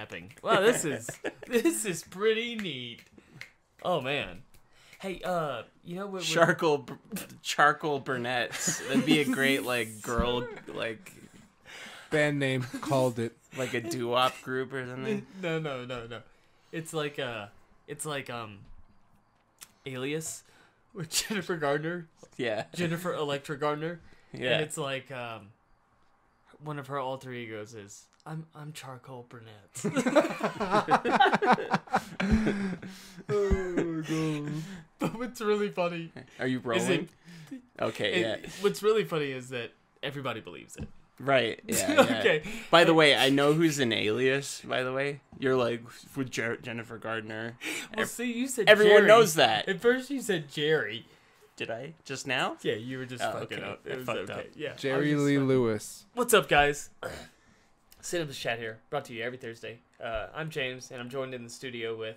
Snapping. Wow, this is this is pretty neat. Oh man. Hey, uh, you know what? what- Charcoal, br- charcoal brunettes. That'd be a great like girl, like Band name called it. like a doo wop group or something. No, no, no, no. It's like uh, it's like um, Alias with Jennifer Gardner, Yeah, Jennifer Electra Gardner, and yeah. it's like um, one of her alter egos is I'm I'm charcoal brunette. Oh my god! But what's really funny Are you is rolling? it, Okay, it- yeah, what's really funny is that everybody believes it. right. Yeah, yeah. okay. By the way, I know who's an alias. By the way, you're like with Jer- Jennifer Gardner. Well, Ev- see, you said Everyone Jerry. knows that. At first, you said Jerry. Did I just now? Yeah, you were just Oh, fucking okay. up. I It was fucked okay. up. Yeah. Jerry Lee fucking- Lewis. What's up, guys? Sit up the chat here, brought to you every Thursday. Uh, I'm James, and I'm joined in the studio with.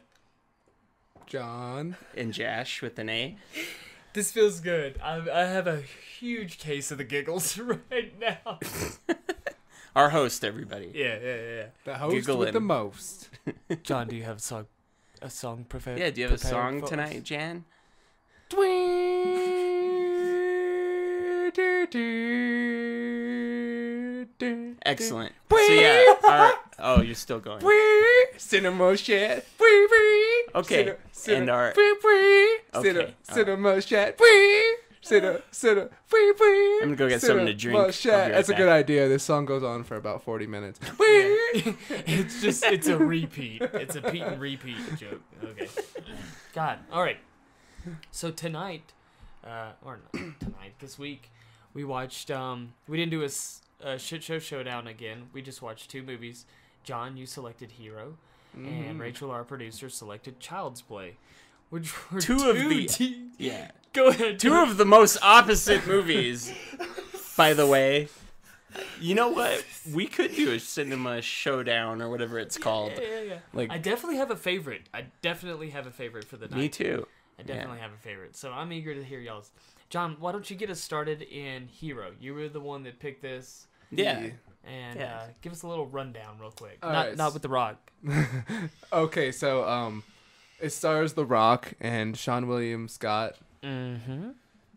John. And Jash with an A. This feels good. I, I have a huge case of the giggles right now. Our host, everybody. yeah, yeah, yeah. The host Giggle with the most. John, do you have a song? A song prepared? Yeah, do you have a song for us? tonight, Jan? Excellent. So yeah, our, oh, you're still going. Cinema chat. Okay, Cinema, and our Cinema, Okay, cinema chat. Cinema, cinema, I'm gonna go get something to drink. I'll be Chat. right That's a good idea. This song goes on for about 40 minutes. it's just it's a repeat. It's a Pete and repeat joke. Okay. God. All right. So tonight, uh, or not tonight, this week, we watched. Um, we didn't do a, s- a shit show showdown again. We just watched two movies. John, you selected Hero, Mm-hmm. and Rachel, our producer, selected Child's Play, which were Two of the- te- Yeah, Go ahead. two of the most opposite movies. By the way, you know what? We could do a cinema showdown or whatever it's called. Yeah, yeah, yeah. Like I definitely have a favorite. I definitely have a favorite for the night. me too. I definitely have a favorite. So I'm eager to hear y'all's. John, why don't you get us started in Hero? You were the one that picked this, Yeah. and Yeah. uh, give us a little rundown real quick. All not right. not with the Rock. Okay, so um, it stars The Rock and Seann William Scott, Mm-hmm.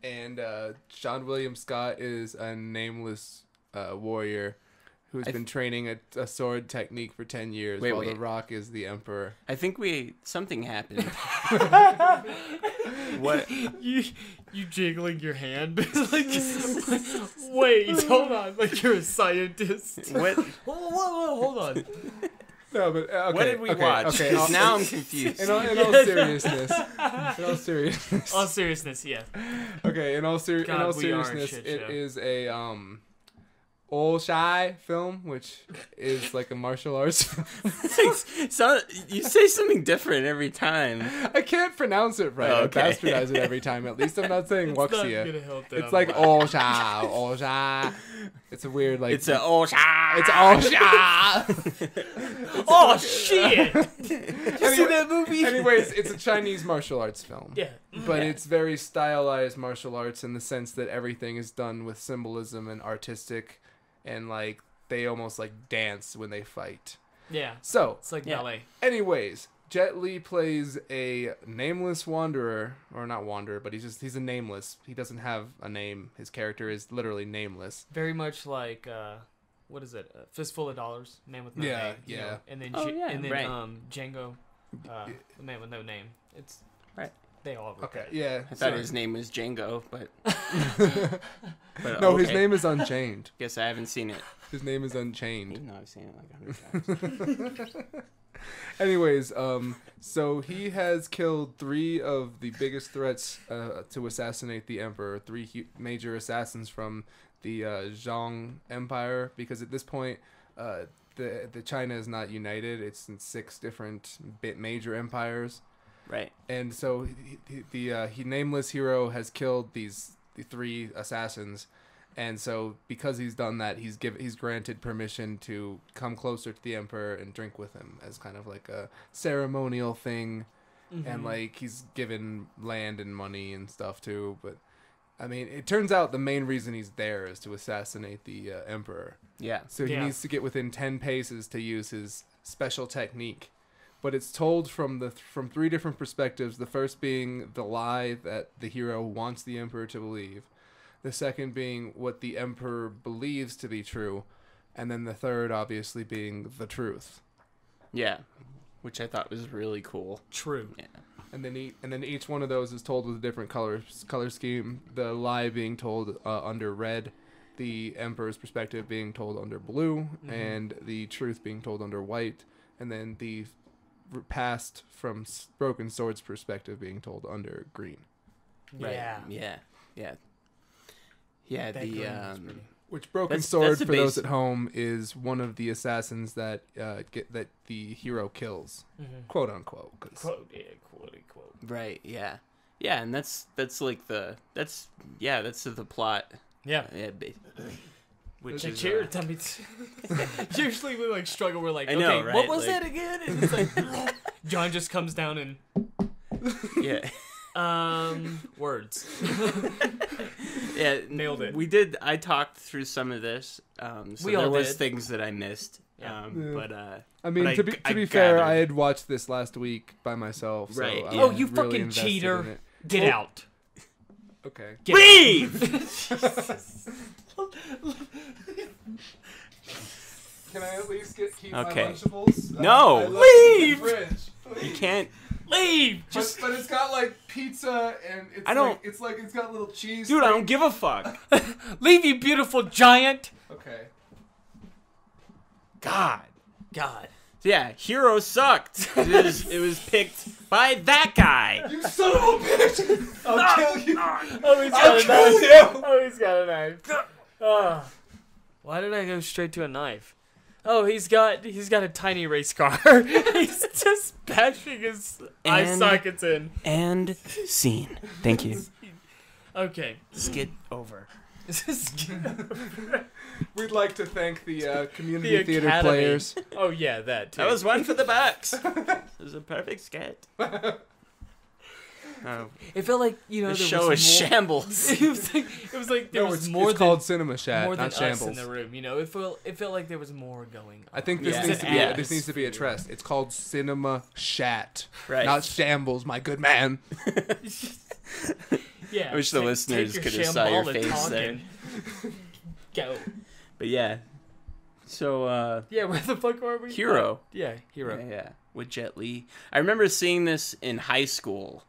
and uh, Seann William Scott is a nameless uh, warrior who's I been training a, a sword technique for ten years, Wait, while wait. The Rock is the emperor. I think we something happened. what? You you jiggling your hand like wait hold on like you're a scientist. What? Whoa, whoa, whoa, hold on. No, but uh, okay, what did we okay, watch? Okay, 'Cause I'll- now I'm confused. in all, in all seriousness, in all seriousness, All seriousness, yeah. okay, in all ser- in all we are a seriousness, shit it show. is a um, all shy film, which is like a martial arts. film. so, you say something different every time. I can't pronounce it right. Oh, I bastardize it every time. At least I'm not saying It's not Wuxia. gonna help It's like black. all shy, all shy. It's a weird like. It's a oh sha. It's all shy. Oh shit! you see that movie? Anyways, it's a Chinese martial arts film. Yeah. But it's very stylized martial arts in the sense that everything is done with symbolism and artistic, and like they almost like dance when they fight. Yeah. So, It's like Yeah. ballet. anyways, Jet Li plays a nameless wanderer, or not wanderer, but he's just he's a nameless. He doesn't have a name. His character is literally nameless. Very much like uh, what is it? A fistful of dollars, man with no Yeah, name. Yeah, yeah. And then Oh, J- yeah, and then right. um Django, uh, the man with no name. It's Right. They all work Okay, it. yeah. I thought sorry. his name was Django, but, but no, his name is Unchained. Guess I haven't seen it. His name is Unchained. Even though I've seen it like a hundred times. Anyways, um, so he has killed three of the biggest threats uh, to assassinate the emperor. Three hu- major assassins from the uh, Zhong Empire, because at this point, uh, the the China is not united. It's in six different bit major empires, Right. and so he, he, the uh, he nameless hero has killed these the three assassins. And so, because he's done that, he's give he's granted permission to come closer to the emperor and drink with him as kind of like a ceremonial thing, Mm-hmm. and like he's given land and money and stuff too. But I mean, it turns out the main reason he's there is to assassinate the uh, emperor. Yeah. So he Yeah. needs to get within ten paces to use his special technique, but it's told from the from three different perspectives. The first being the lie that the hero wants the emperor to believe, the second being what the emperor believes to be true, and then the third obviously being the truth. Yeah, which I thought was really cool. True. Yeah. And then each, and then each one of those is told with a different color color scheme. The lie being told uh, under red, the emperor's perspective being told under blue, Mhm. and the truth being told under white, and then the r- past from broken sword's perspective being told under green. Right. Yeah. Yeah. Yeah. Yeah. That the um, pretty- Which broken That's- sword that's the for those at home is one of the assassins that uh, get that the hero kills, Mhm. quote unquote. 'cause- Quote, yeah, quote, quote. right. Yeah. Yeah, and that's that's like the that's yeah that's the plot. Yeah. Yeah. Ba- Which Check is cheer. uh, Tell me. Usually we like struggle. We're like, I okay, know, what was Like- that again? And it's like John just comes down and yeah. um words. Yeah, Nailed it. We did. I talked through some of this. Um, so We there all was did. things that I missed. Yeah. Um, Yeah. But uh, I mean, But I to be to I be fair, gathered. I had watched this last week by myself. So Right, I yeah. Oh, you really fucking cheater. in. Get Oh. out. Okay. Get leave. Can I at least get keep Okay. my Lunchables? No. I left it in the Leave! fridge. you can't, Leave. But, Just but it's got like pizza and it's I don't- like it's like it's got little cheese. dude. I don't give a fuck. leave, you beautiful giant. Okay. God. God. Yeah, hero sucked. It was, it was picked by that guy. You son of a bitch! I'll kill you. Oh, he's I'll a kill knife. you. Oh, he's got a knife. Ah. Why did I go straight to a knife? Oh, he's got he's got a tiny race car. he's just bashing his eye sockets in. And scene. Thank you. Okay. Skid over. We'd like to thank the uh, community The theater Academy. players. oh yeah, that too. That was one for the bucks. It was a perfect skit. Oh, It felt like you know the there show was is more, shambles. it was like it was like there No, was it's, more it's than called Cinema Chat, more than not us Shambles. in the room. You know, it felt it felt like there was more going on. I think this Yeah. needs to be ass. this needs to be addressed. It's called Cinema Chat, Right. not Shambles, my good man. Yeah. I wish the take- listeners take could have saw your face there. Go. But yeah. So uh Yeah, where the fuck were we? Hero. Yeah, hero. Yeah, yeah, with Jet Li. I remember seeing this in high school,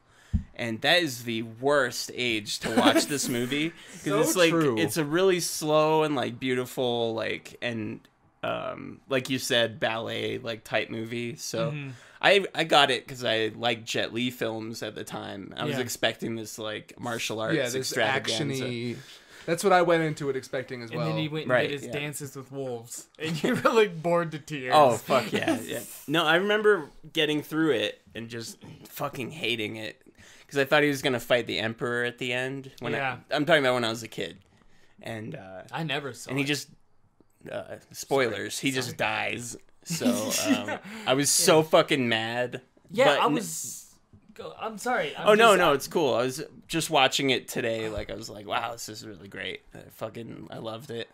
and that is the worst age to watch this movie because So it's like true. it's a really slow and like beautiful like and um like you said ballet like type movie. So Mhm. I I got it because I liked Jet Li films at the time. I was expecting this like martial arts yeah, this actiony. That's what I went into it expecting as And well. And then he went and Right, did his yeah. dances with wolves, and you were like bored to tears. Oh fuck yeah, yeah. No, I remember getting through it and just fucking hating it because I thought he was gonna fight the emperor at the end. When Yeah. I, I'm talking about when I was a kid, and uh, I never saw. and he it. just uh, spoilers. He Sorry. just dies. So um, I was so fucking mad. yeah, but I n- was. I'm sorry. I'm oh no, just- no, it's cool. I was just watching it today. Like I was like, wow, this is really great. I fucking, I loved it.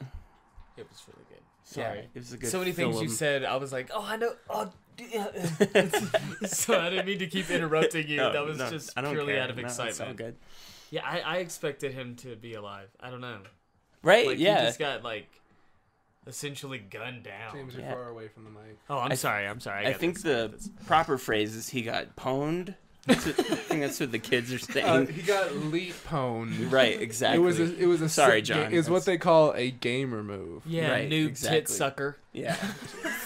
It was really good. Yeah, Sorry. it was a good. so many things you said, I was like, oh, I know. Oh, yeah. so I didn't mean to keep interrupting you. No, that was no, just I don't purely care. out of No, it's all excitement. good. yeah, I, I expected him to be alive. I don't know. Right? Like, yeah. He just got like essentially gunned down. James, you're Yeah. far away from the mic. Oh, I'm I- sorry. I'm sorry. I, I got think this- the proper phrase is he got pwned. That's what- I think that's what the kids are saying. Uh, he got leap pwned. right, exactly. It was a, it was a Sorry, sick ga- John, Is what that's- they call a gamer move. yeah, Right, noob exactly. tit sucker. yeah.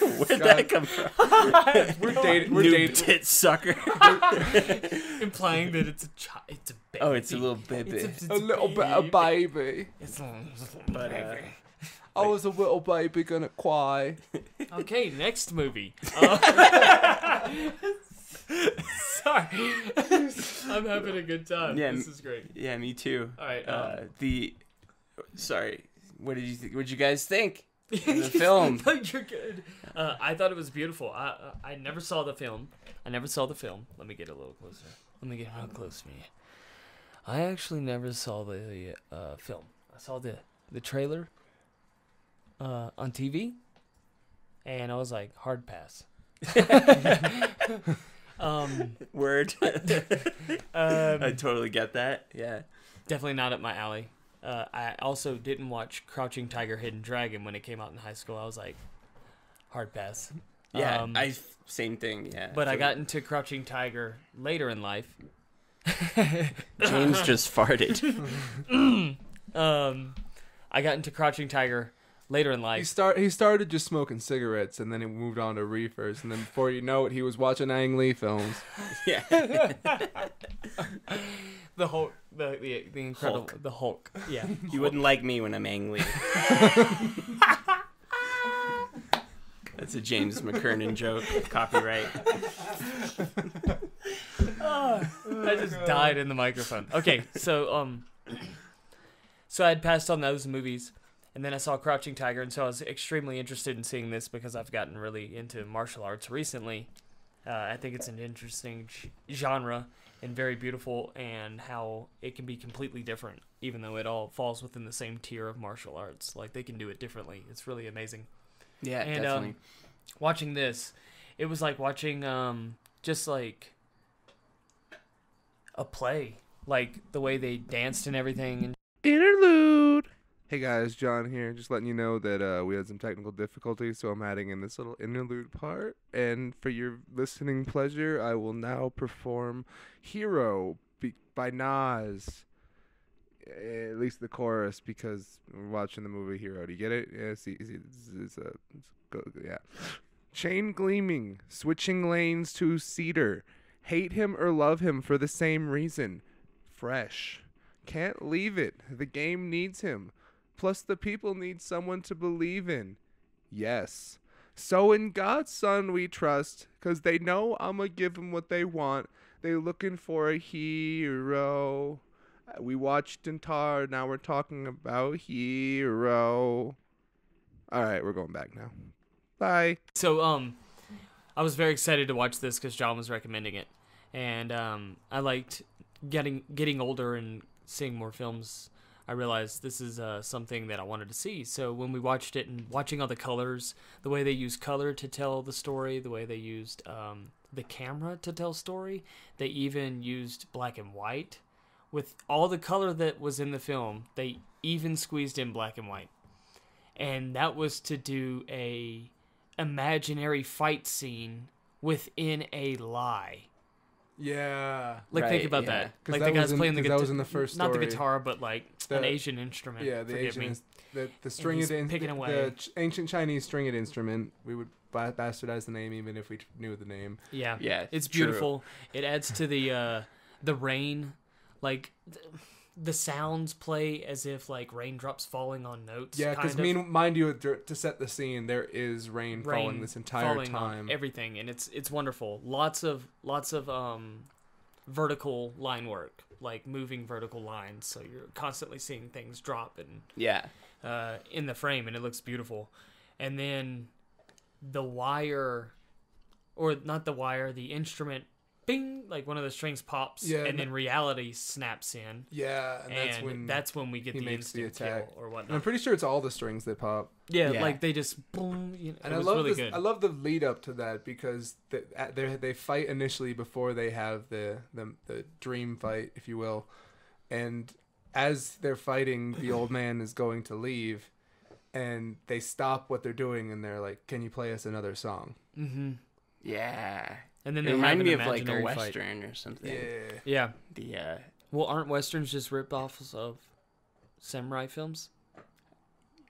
Where'd God. that come from? We're dating. We're Noob dating. tit sucker. Implying that it's a chi- it's a baby. oh, it's a little baby. It's a, it's A little bit of baby. It's a, But, uh, I was a little baby gonna cry. okay, next movie. Uh, sorry, I'm having a good time. Yeah, this is great. yeah, me too. All right. Um, Uh, the sorry. What did you th- what did you guys think? the film. no, you're good. Uh, I thought it was beautiful. I uh, I never saw the film. I never saw the film. Let me get a little closer. Let me get real close to me. I actually never saw the uh, film. I saw the the trailer uh, on TV, and I was like, hard pass. um, Word. um, I totally get that. Yeah. definitely not up my alley. Uh, I also didn't watch Crouching Tiger, Hidden Dragon when it came out in high school. I was like, hard pass. Yeah. Um, I same thing. Yeah. But I got into Crouching Tiger later in life. James just farted. Um, I got into Crouching Tiger later in life. He life. start he started just smoking cigarettes and then he moved on to reefers and then before you know it he was watching Ang Lee films. yeah. The Hulk, the the, the incredible, Hulk. the Hulk. Yeah, You wouldn't like me when I'm angry. That's a James McKernan joke. Copyright. I just died in the microphone. Okay, so um, so I had passed on those movies, and then I saw Crouching Tiger, and so I was extremely interested in seeing this because I've gotten really into martial arts recently. Uh, I think it's an interesting g- genre and very beautiful, and how it can be completely different, even though it all falls within the same tier of martial arts. Like they can do it differently. It's really amazing. Yeah, And, definitely. um, Watching this, it was like watching um just like a play, like the way they danced and everything. And Interlude. Hey guys, John here. Just letting you know that uh, we had some technical difficulties, so I'm adding in this little interlude part. And for your listening pleasure, I will now perform "Hero" by Nas. At least the chorus, because we're watching the movie Hero. Do you get it? Yeah. See, see it's, it's a, it's yeah. Chain gleaming, switching lanes to cedar. Hate him or love him for the same reason. Fresh. Can't leave it. The game needs him. Plus, the people need someone to believe in. Yes. So, in God's Son we trust, because they know I'ma give 'em what they want. They looking for a hero. We watched Tar, now we're talking about hero. Alright, we're going back now. Bye. so um, I was very excited to watch this because John was recommending it, and um, I liked getting getting older and seeing more films. I realized this is uh, something that I wanted to see. So when we watched it and watching all the colors, the way they used color to tell the story, the way they used um, the camera to tell story, they even used black and white. With all the color that was in the film, they even squeezed in black and white, and that was to do a imaginary fight scene within a lie. Yeah. Like think about yeah. that. 'Cause Like that the was guy's in- playing the guitar. that was in the first Not the guitar, but like an Asian instrument. Yeah, the forgive Asian, me. the the stringed he's in, picking the, away. the ch- ancient Chinese stringed instrument. We would ba- bastardize the name even if we knew the name. Yeah, Yeah, it's true. beautiful. It adds to the uh, the rain, like th- the sounds play as if like raindrops falling on notes. Yeah, because of. mean, mind you, to set the scene, there is rain, rain falling this entire falling on time. everything, and it's it's wonderful. Lots of lots of um, vertical line work, like moving vertical lines, so you're constantly seeing things drop and Yeah. uh, in the frame, and it looks beautiful. And then the wire, or not the wire, the instrument, bing, like one of the strings pops, Yeah, and and- then reality snaps in, yeah, and, and that's when that's when we get the makes the instant attack. kill or And I'm pretty sure it's all the strings that pop. Yeah, Yeah. like they just boom. You know, And it I was love really this, good. I love the lead up to that because they they fight initially before they have the, the the dream fight, if you will, and as they're fighting, the old man is going to leave, and they stop what they're doing and they're like, "Can you play us another song?" Mm-hmm. Yeah. And then It they reminded me of like a imaginary fight. western or something. Yeah. Yeah. The uh Well, aren't westerns just rip-offs of samurai films?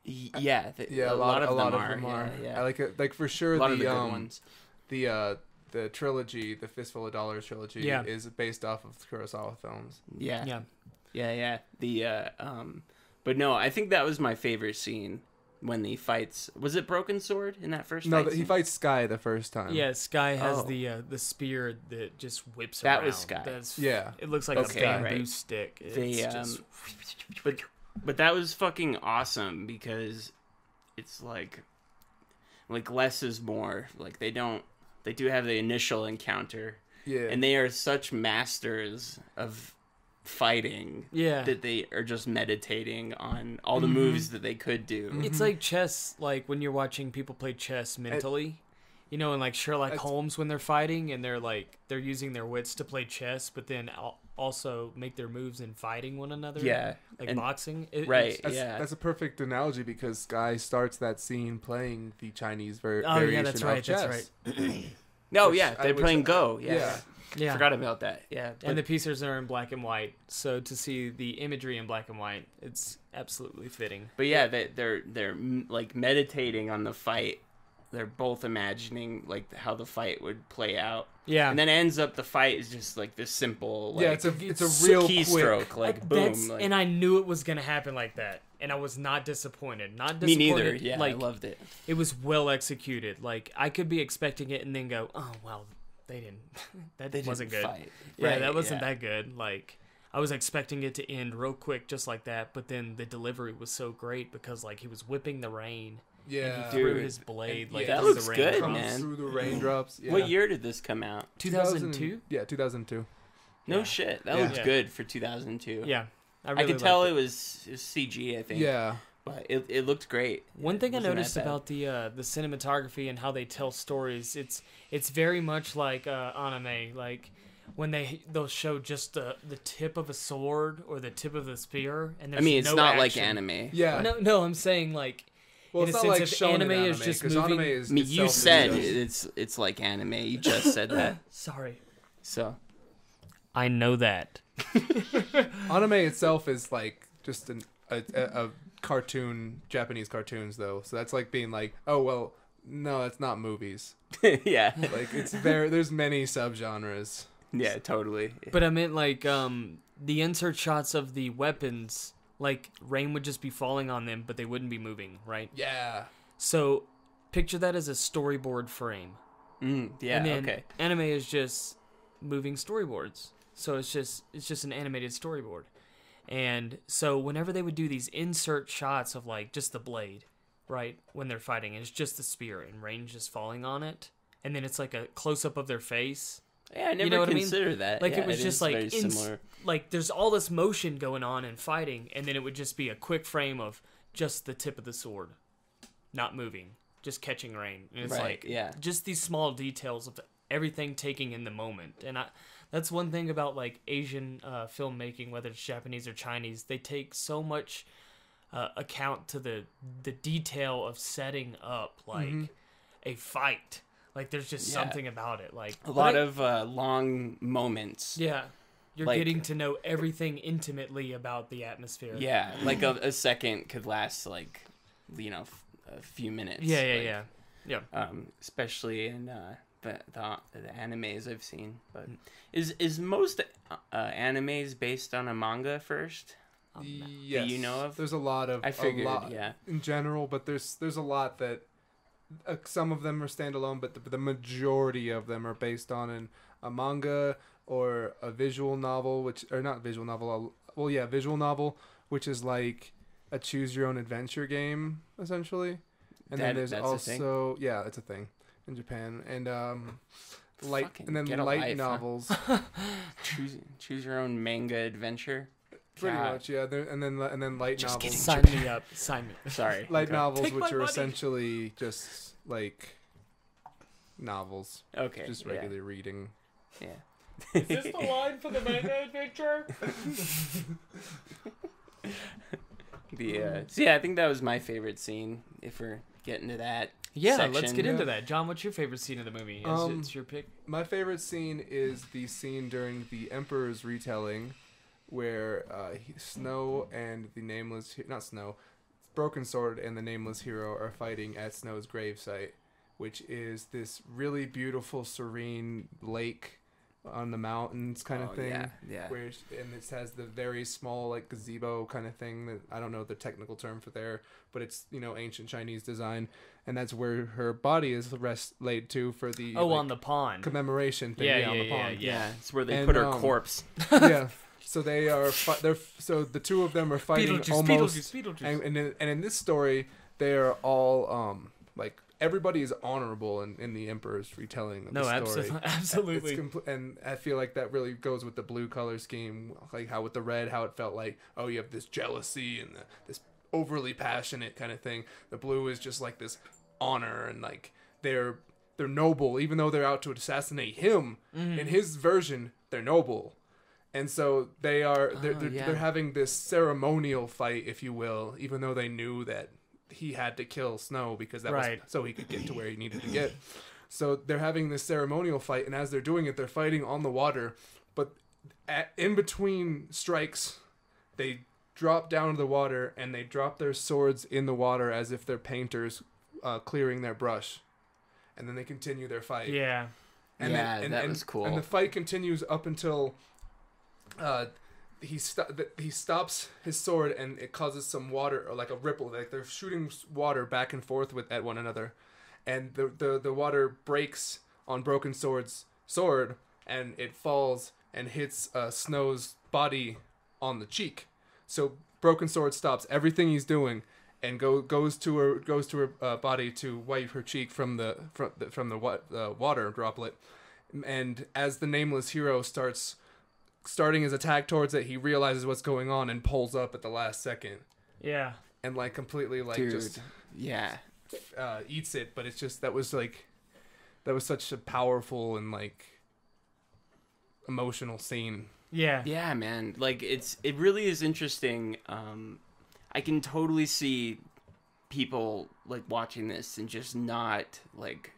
y- yeah, the, Yeah, a, lot, of, a lot them, of are. them yeah, are. Yeah, I like it. Like for sure, a lot the of the good um, ones. the uh, the trilogy, the Fistful of Dollars trilogy, Yeah. is based off of Kurosawa films. Yeah. Yeah. Yeah, yeah. The uh um but no, I think that was my favorite scene when he fights was it Broken Sword in that first No, fight he fights Sky the first time. Yeah, Sky has Oh. the uh, the spear that just whips That around. was Sky. That's, Yeah. It looks like That's a bamboo Right. stick. It's The, um, just but but that was fucking awesome because it's like like less is more. Like they don't they do have the initial encounter Yeah. and they are such masters of fighting yeah. that they are just meditating on all the Mhm. moves that they could do. It's like chess. Like when you're watching people play chess mentally, you know, in like Sherlock Holmes when they're fighting and they're like they're using their wits to play chess, but then also make their moves in fighting one another. Yeah, like and- boxing. It- right. That's, yeah, that's a perfect analogy because Guy starts that scene playing the Chinese ver- Oh variation yeah, that's right. of chess. That's right. no, which yeah, they're would- playing Go. Yeah, Yeah. Yeah. forgot about that. Yeah, but- and the pieces are in black and white, so to see the imagery in black and white, it's absolutely fitting. But yeah, they, they're they're like meditating on the fight. They're both imagining like how the fight would play out, Yeah, and then ends up the fight is just like this simple. Like, yeah, it's a it's a real keystroke, quick. like That- boom. like, and I knew it was gonna happen like that, and I was not disappointed. Not me disappointed. neither. Yeah, like I loved it. it was well executed. Like I could be expecting it and then go, oh well, they didn't. that They wasn't didn't good. Fight. Yeah, Right, that wasn't yeah. that good. Like I was expecting it to end real quick, just like that. But then the delivery was so great because like he was whipping the rain and Yeah, he threw Dude. his blade And- like yeah, that through looks the good, raindrops. man. through the raindrops. Yeah. What year did this come out? 2002. Yeah, 2002. No Yeah. shit, that Yeah. looks Yeah. good for 2002. Yeah, I, I, could tell liked it was, it was CG. I think. Yeah, but it, it looked great. One It thing I noticed about the uh, the cinematography and how they tell stories, it's it's very much like uh, anime. Like when they they'll show just the the tip of a sword or the tip of the spear, and I there's mean, it's no not like anime. yeah. No, no, I'm saying like well, in it's a not sense like of anime anime, is just moving- anime is I mean, you itself is said just- it's it's like anime. You just said that. sorry. So I know that. anime itself is like just an, a, a, a cartoon, Japanese cartoons though. So that's like being like, oh well, no, that's not movies. yeah, Like it's very there's many subgenres. yeah, totally. But I meant like um the insert shots of the weapons, like rain would just be falling on them, but they wouldn't be moving, right? Yeah. So picture that as a storyboard frame. Mm, yeah. and then okay. anime is just moving storyboards so it's just it's just an animated storyboard and so whenever they would do these insert shots of like just the blade right when they're fighting it's just the spear and rain just falling on it and then it's like a close-up of their face Yeah, I never know what I mean? that. Like, it Yeah, was just, like, very ins- similar. like there's all this motion going on and fighting and then it would just be a quick frame of just the tip of the sword not moving just catching rain and it's Right, like yeah. just these small details of everything taking in the moment and i that's one thing about like asian uh, filmmaking whether it's japanese or chinese they take so much uh, account to the the detail of setting up like a fight like there's just Yeah. something about it like A lot I- of uh, long moments. yeah you're like- getting to know everything intimately about the atmosphere Yeah, like a, a second could last like, you know, f- a few minutes. yeah yeah like, yeah yeah Um, especially in uh, the, the the animes I've seen. But is is most uh, animes based on a manga first? Um, yes. you know of? There's a lot of I figured, a lot yeah. in general, but there's there's a lot that uh, some of them are standalone, but the, the majority of them are based on an, a manga or a visual novel, which or not visual novel. uh, Well, yeah, visual novel, which is like a choose your own adventure game essentially. And That- then there's that's a thing? also yeah, it's a thing in Japan, and um, light Fucking and then get a light life, huh? novels. Choose choose your own manga adventure. Pretty God. much, yeah. There, and then and then light Just novels. kidding. sign me up sign me Sorry. light okay. novels, Take which my are money. essentially just like novels, Okay. just yeah, regular reading. Yeah. is this the line for the manga adventure The uh, so yeah, I think that was my favorite scene. If we're getting to that. Yeah let's section. get into that. John what's your favorite scene of the movie? It's, Um, it's your pick? My favorite scene is the scene during the Emperor's retelling, where uh, he, Snow and the Nameless, not Snow, Broken Sword and the nameless hero are fighting at Snow's gravesite, which is this really beautiful, serene lake on the mountains kind of Oh, thing. Yeah. Yeah. where and it has the very small like gazebo kind of thing that I don't know the technical term for there, but it's you know ancient Chinese design, and that's where her body is rest laid to for the oh like, on the pond commemoration thing. Yeah, Yeah, on yeah, the yeah, pond. yeah. Yeah, it's where they And, put her um, corpse. yeah. So they are fi- they're f- so the two of them are fighting Beetlejuice, almost, Beetlejuice, Beetlejuice. and and in, and in this story they are all um like everybody is honorable in, in the emperor's retelling of no, the story. absolutely, absolutely. Compl- and I feel like that really goes with the blue color scheme, like how with the red, how it felt like, oh, you have this jealousy and the, this overly passionate kind of thing. The blue is just like this honor and like they're they're noble, even though they're out to assassinate him. Mm-hmm. In his version, they're noble, and so they are they're Oh, they're, yeah. they're having this ceremonial fight, if you will, even though they knew that he had to kill Snow because that Right. was so he could get to where he needed to get. So they're having this ceremonial fight, and as they're doing it, they're fighting on the water. But at, in between strikes, they drop down to the water and they drop their swords in the water as if they're painters uh, clearing their brush, and then they continue their fight. Yeah. And Yeah, then, and, that and- was cool. And the fight continues up until uh, he th- he stops his sword and it causes some water or like a ripple. Like they're shooting water back and forth with at one another, and the the, the water breaks on Broken Sword's sword and it falls and hits uh, Snow's body on the cheek. So Broken Sword stops everything he's doing and go goes to her goes to her uh, body to wipe her cheek from the from the, from the wa- uh, water droplet. And as the nameless hero starts starting his attack towards it, he realizes what's going on and pulls up at the last second Yeah. and like completely like Dude, just yeah. uh, eats it. But it's just that was like that was such a powerful and like emotional scene. Yeah. Yeah, man. Like it's it really is interesting. Um I can totally see people like watching this and just not like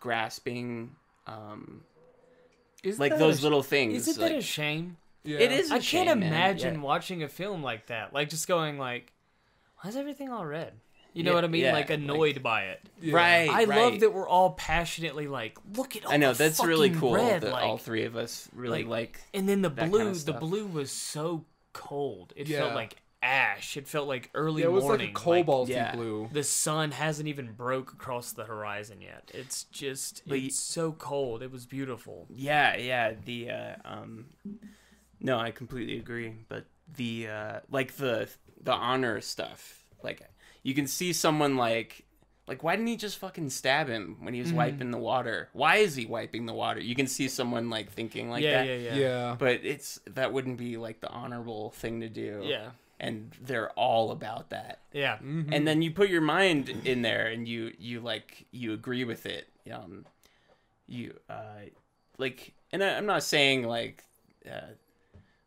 grasping um Isn't like those a, little things. Isn't like, that a shame? Yeah. It is. a I can't man. imagine Yeah. watching a film like that. Like just going like, why is everything all red? You know Yeah, what I mean? yeah, like annoyed like- by it. Yeah. Right. I right. love that we're all passionately like, look at all I know the that's really fucking cool red, that like, all three of us really like. And then the that blue, kinda the stuff. blue was so cold. It Yeah. felt like ash. It felt like early Yeah, it was morning. like a cobalty yeah. blue. the sun hasn't even broke across the horizon yet. It's just But y- it's so cold. It was beautiful. Yeah, yeah. The uh, um, no, I completely agree. But the uh, like the the honor stuff, like you can see someone like like why didn't he just fucking stab him when he was Mm-hmm. wiping the water? Why is he wiping the water? You can see someone like thinking like yeah, that. yeah, yeah, Yeah. But it's that wouldn't be like the honorable thing to do. yeah, And they're all about that. yeah. Mhm. and then you put your mind in there and you you like you agree with it um you uh like and I, i'm not saying like uh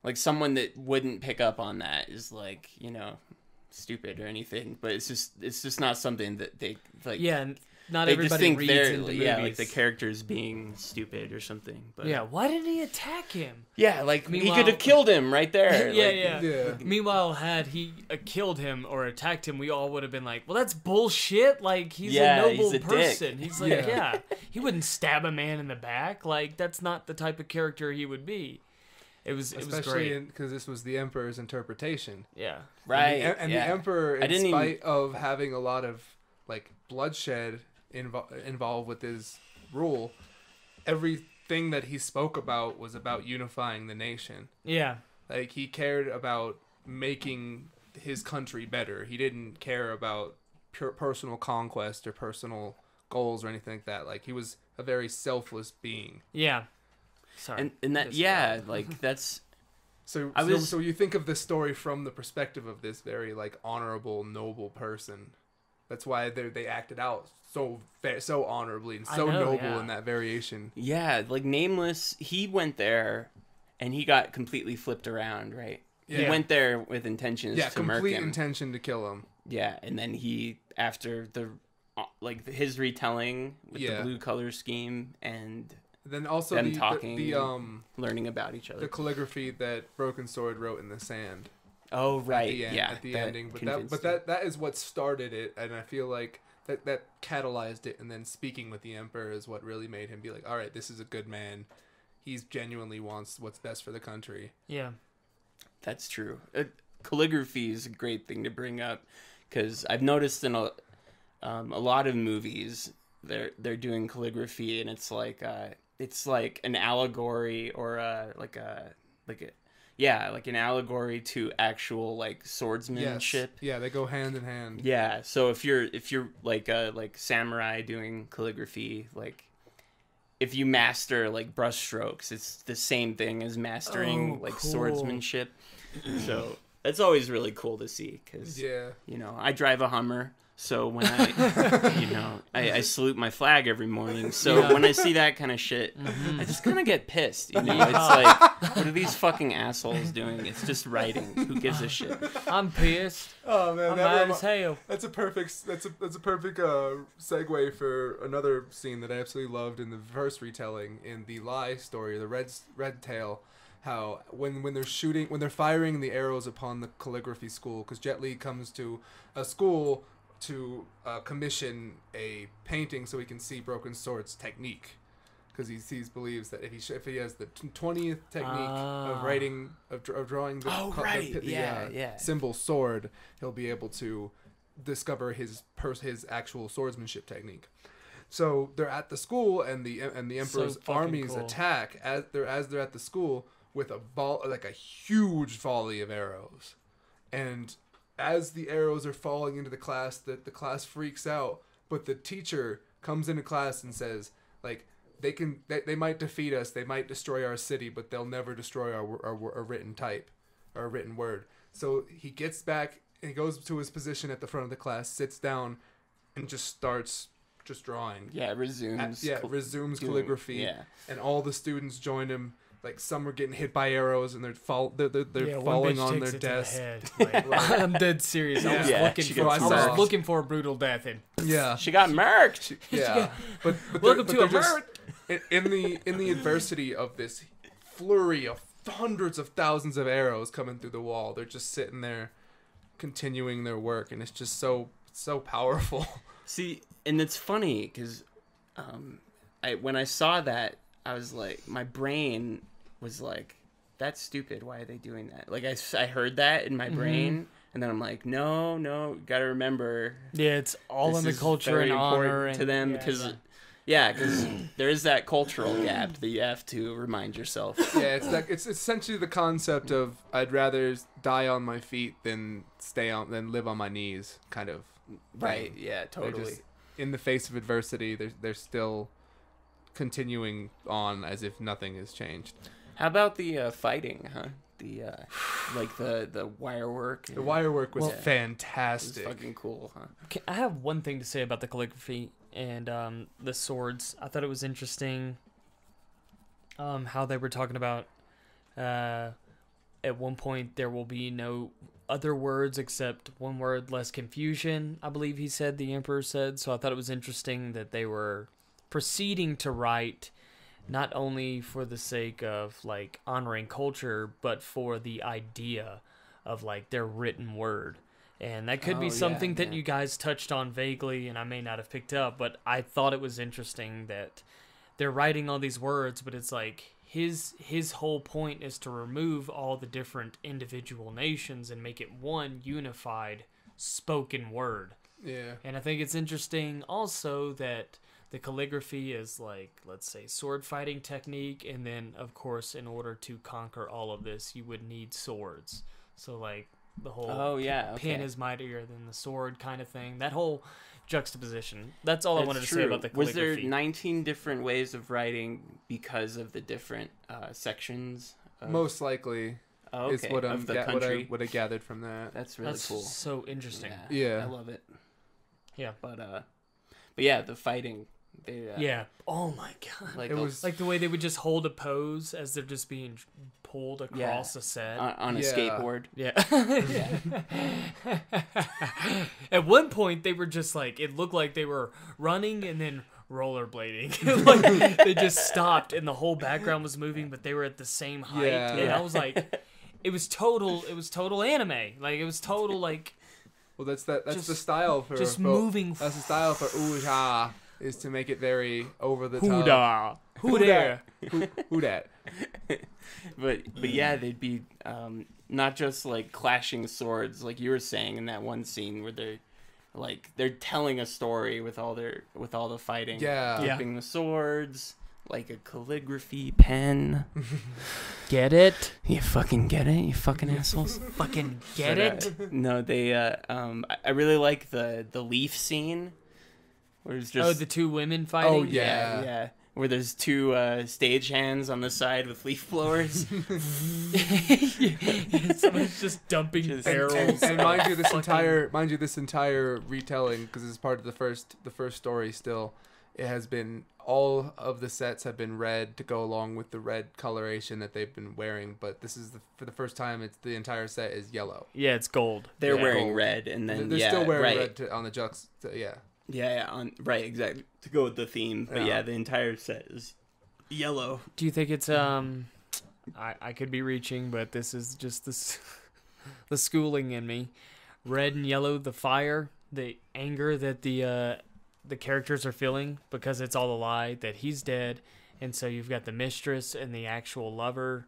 like someone that wouldn't pick up on that is like you know stupid or anything but it's just it's just not something that they like Yeah, and not they just think reads they're into yeah like movies. the characters being stupid or something but yeah, why didn't he attack him? yeah like he could have killed him right there yeah, like, yeah, Yeah. Meanwhile, had he uh, killed him or attacked him, we all would have been like, "Well, that's bullshit." Like he's Yeah, a noble he's a dick. person. He's like, Yeah. yeah. he wouldn't stab a man in the back. Like that's not the type of character he would be. It was, it was Especially great. because this was the emperor's interpretation. yeah, right And, the, and yeah. the emperor, I in didn't even- spite of having a lot of like bloodshed invo- involved with his rule, everything that he spoke about was about unifying the nation. yeah, Like he cared about making his country better. He didn't care about pure personal conquest or personal goals or anything like that. Like he was a very selfless being. yeah. Sorry. and and that Just- yeah like that's So, I so, was- so you think of the story from the perspective of this very like honorable, noble person. That's why they they acted out so fa- so honorably and so know, noble yeah. in that variation. Yeah, like Nameless, he went there and he got completely flipped around, right? He went there with intentions Yeah, to murk complete him. intention to kill him. yeah, and then he after the uh, like his retelling with Yeah. the blue color scheme and Then also Them the, the- talking. the um learning about each other, the calligraphy that Broken Sword wrote in the sand. Oh right, at the end, yeah, at the ending. But that, but that that is what started it, and I feel like that that catalyzed it. And then speaking with the emperor is what really made him be like, all right, this is a good man. He's genuinely wants what's best for the country. yeah, That's true. Uh, calligraphy is a great thing to bring up because I've noticed in a um, a lot of movies they're they're doing calligraphy and it's like uh, it's like an allegory or a, like a like a yeah like an allegory to actual like swordsmanship. Yeah, they go hand in hand. Yeah, so if you're if you're like a like samurai doing calligraphy, like if you master like brushstrokes, it's the same thing as mastering Oh, like cool. swordsmanship. so it's always really cool to see because Yeah. you know I drive a Hummer, So when I, you know, I, I salute my flag every morning. So Yeah. when I see that kind of shit, Mhm. I just kind of get pissed. You know, it's like, what are these fucking assholes doing? It's just writing. Who gives a shit? I'm pissed. Oh man, I'm that mad remi- as hell. That's a perfect. That's a that's a perfect uh, segue for another scene that I absolutely loved in the verse retelling in the Lie story, the Red Red Tail. How when when they're shooting when they're firing the arrows upon the calligraphy school because Jet Li comes to a school to uh, commission a painting so he can see Broken Sword's technique because he sees believes that if he sh- if he has the twentieth technique of Ah. writing of, of drawing the, Oh, co- the right. pi- the, Yeah, uh, yeah. symbol sword he'll be able to discover his pers- his actual swordsmanship technique. So they're at the school, and the and the emperor's fucking armies cool. attack as they're as they're at the school with a ball like a huge volley of arrows, and as the arrows are falling into the class, that the class freaks out. But the teacher comes into class and says, like, they can they, they might defeat us, they might destroy our city, but they'll never destroy our our, our written type, our written word. So he gets back and he goes to his position at the front of the class, sits down, and just starts just drawing. Yeah, resumes. At- yeah, resumes calligraphy, Yeah. and all the students join him. Like some are getting hit by arrows and they're fall they're, they're, they're yeah, one falling bitch on their it to the desk. head. Like, I'm dead serious. I was Yeah, looking for. I was murked. looking for a brutal death. And Yeah, She got murked. yeah. But, but welcome they're, to but they're just- in, in the in the adversity of this flurry of hundreds of thousands of arrows coming through the wall, they're just sitting there, continuing their work, and it's just so so powerful. See, and it's funny because um, I when I saw that, I was like, my brain was like, "That's stupid. Why are they doing that?" Like I, I heard that in my Mm-hmm. brain, and then I'm like, "No, no, gotta remember Yeah, it's all in the culture and honor important and, to them yeah, because." yeah. Yeah, because there is that cultural gap that you have to remind yourself. yeah, it's like it's essentially the concept of I'd rather die on my feet than stay on than live on my knees, kind of. Right? Yeah, totally. just- in the face of adversity, they're they're still continuing on as if nothing has changed. How about the uh, fighting, huh? The uh, like the the wire work. The wire work was Well- It's fantastic. fucking cool, huh? Okay, I have one thing to say about the calligraphy and um, the swords. I thought it was interesting um, how they were talking about uh, at one point there will be no other words except one word less confusion. I believe he said the emperor said. So I thought it was interesting that they were proceeding to write not only for the sake of like honoring culture but for the idea of like their written word and that could Oh, be yeah, something that yeah. you guys touched on vaguely and i may not have picked up but i thought it was interesting that they're writing all these words but it's like his his whole point is to remove all the different individual nations and make it one unified spoken word Yeah. and I think it's interesting also that the calligraphy is like, let's say, sword fighting technique, and then, of course, in order to conquer all of this, you would need swords. So, like, the whole Oh yeah, pen okay. is mightier than the sword kind of thing. That whole juxtaposition. That's all I That's wanted to say about the calligraphy. Was there 19 different ways of writing because of the different uh, sections? Of, Most likely oh, is okay, what, I'm the ga- what I country. what I gathered from that. That's really That's cool. so interesting. Yeah, Yeah. I love it. Yeah. But uh, but yeah, the fighting. They, uh, Yeah. Oh my god. Like It a- was Like the way they would just hold a pose as they're just being pulled across a set. on, on a Yeah. skateboard. Yeah. At one point, they were just like it looked like they were running and then rollerblading. like they just stopped and the whole background was moving, but they were at the same height. Yeah. And I was like, it was total. It was total anime. Like it was total like Well, that's that. That's the style for just well, moving. That's the style for Uja is to make it very over the top. Huda. Who Who there? Who, who dat? But but yeah, they'd be um, not just like clashing swords, like you were saying in that one scene where they're like they're telling a story with all their with all the fighting. Yeah. Yeah. the swords like a calligraphy pen. Get it? You fucking get it, you fucking assholes. Fucking get But, it? uh, no, they. Uh, um, I, I really like the the leaf scene, where it's just oh, the two women fighting. Oh yeah. yeah. where there's two uh, stage hands on the side with leaf blowers. Someone's just dumping Just- barrels. and, and mind you, this entire mind you, this entire retelling because it's part of the first the first story. Still, it has been all of the sets have been red to go along with the red coloration that they've been wearing. But this is the for the first time. It's the entire set is yellow. Yeah, it's gold. They're Yeah. wearing Gold. red, and then They're yeah, still wearing right. red to, on the jux. To, yeah, Yeah, yeah, on right, exactly to go with the theme. But Yeah. yeah, the entire set is yellow. Do you think it's um? I I could be reaching, but this is just this the schooling in me. Red and yellow, the fire, the anger that the uh the characters are feeling because it's all a lie that he's dead, and so you've got the mistress and the actual lover.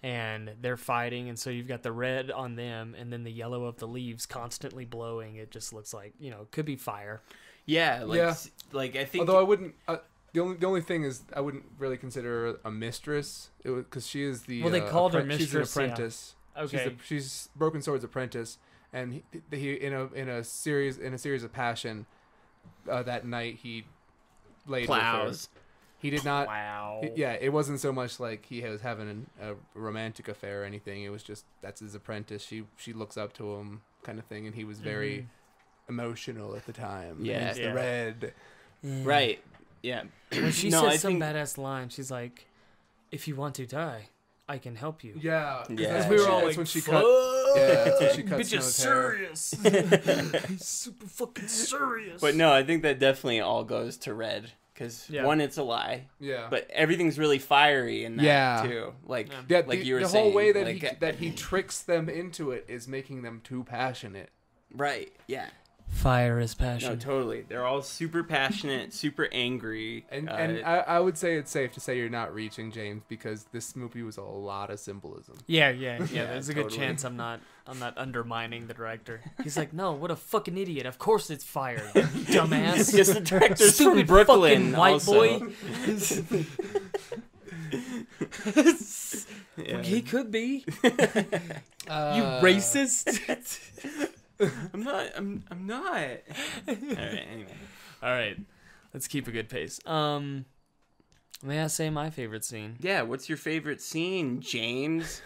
And they're fighting, and so you've got the red on them, and then the yellow of the leaves constantly blowing. It just looks like you know, could be fire. Yeah, like Yeah. like I think although I wouldn't. Uh, the only the only thing is I wouldn't really consider her a mistress. It because she is the Well, they uh, called her appren- She's mistress, an yeah. apprentice. Okay, She's, a, she's Broken Sword's apprentice, and he, he in a in a series in a series of passion, uh, that night he laid with plows. her. He did not. wow. yeah, it wasn't so much like he was having a romantic affair or anything. It was just that's his apprentice. She she looks up to him, kind of thing, and he was very emotional at the time. Yeah. Hence Yeah. the red. Mhm. Right. Yeah. When she No, says I some think- badass line, she's like, "If you want to die, I can help you." Yeah, 'cause Yeah. That's, We were she, all that's like, when she cut. Yeah, that's when she cut Bitch is serious. He's super fucking serious. But no, I think that definitely all goes to red because Yeah. one, it's a lie, Yeah, but everything's really fiery in that Yeah. too. Like Yeah. yeah, like the, you were the saying, whole way that like, he that he tricks them into it is making them too passionate. right, yeah, fire is no, totally. They're all super passionate, super angry, And uh, and I, I would say it's safe to say you're not reaching James because this movie was a lot of symbolism. yeah, yeah, yeah. Yeah, There's a good totally. chance I'm not. I'm not undermining the director. He's like, no, what a fucking idiot. Of course it's fire, you dumbass. because the director's from Stupid Brooklyn, fucking white also. boy. Yeah. He could be. Uh, You racist. I'm not. I'm. I'm not. all right. Anyway. All right, let's keep a good pace. Um, may I say my favorite scene? Yeah. What's your favorite scene, James?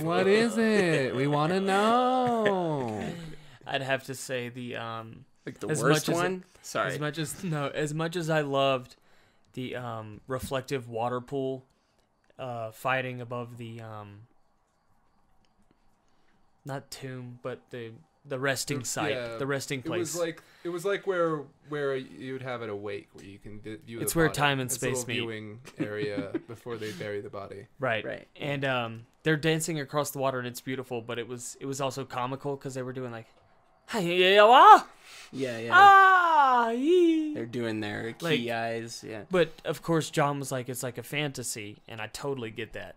What is it? We want to know. I'd have to say the um Like the worst much as it- one. Sorry. as much as no as much as I loved the um reflective water pool uh fighting above the um not tomb but the the resting site Yeah, the resting place. It was like it was like where where you would have it awake where you can view. It's the where body. time and It's a space meet. viewing area before they bury the body. right Right. and um they're dancing across the water and it's beautiful but it was it was also comical because they were doing like yeah ah Yeah. Yeah. ah yee." They're doing their key Like- eyes. Yeah. But of course, John was like, it's like a fantasy, and I totally get that.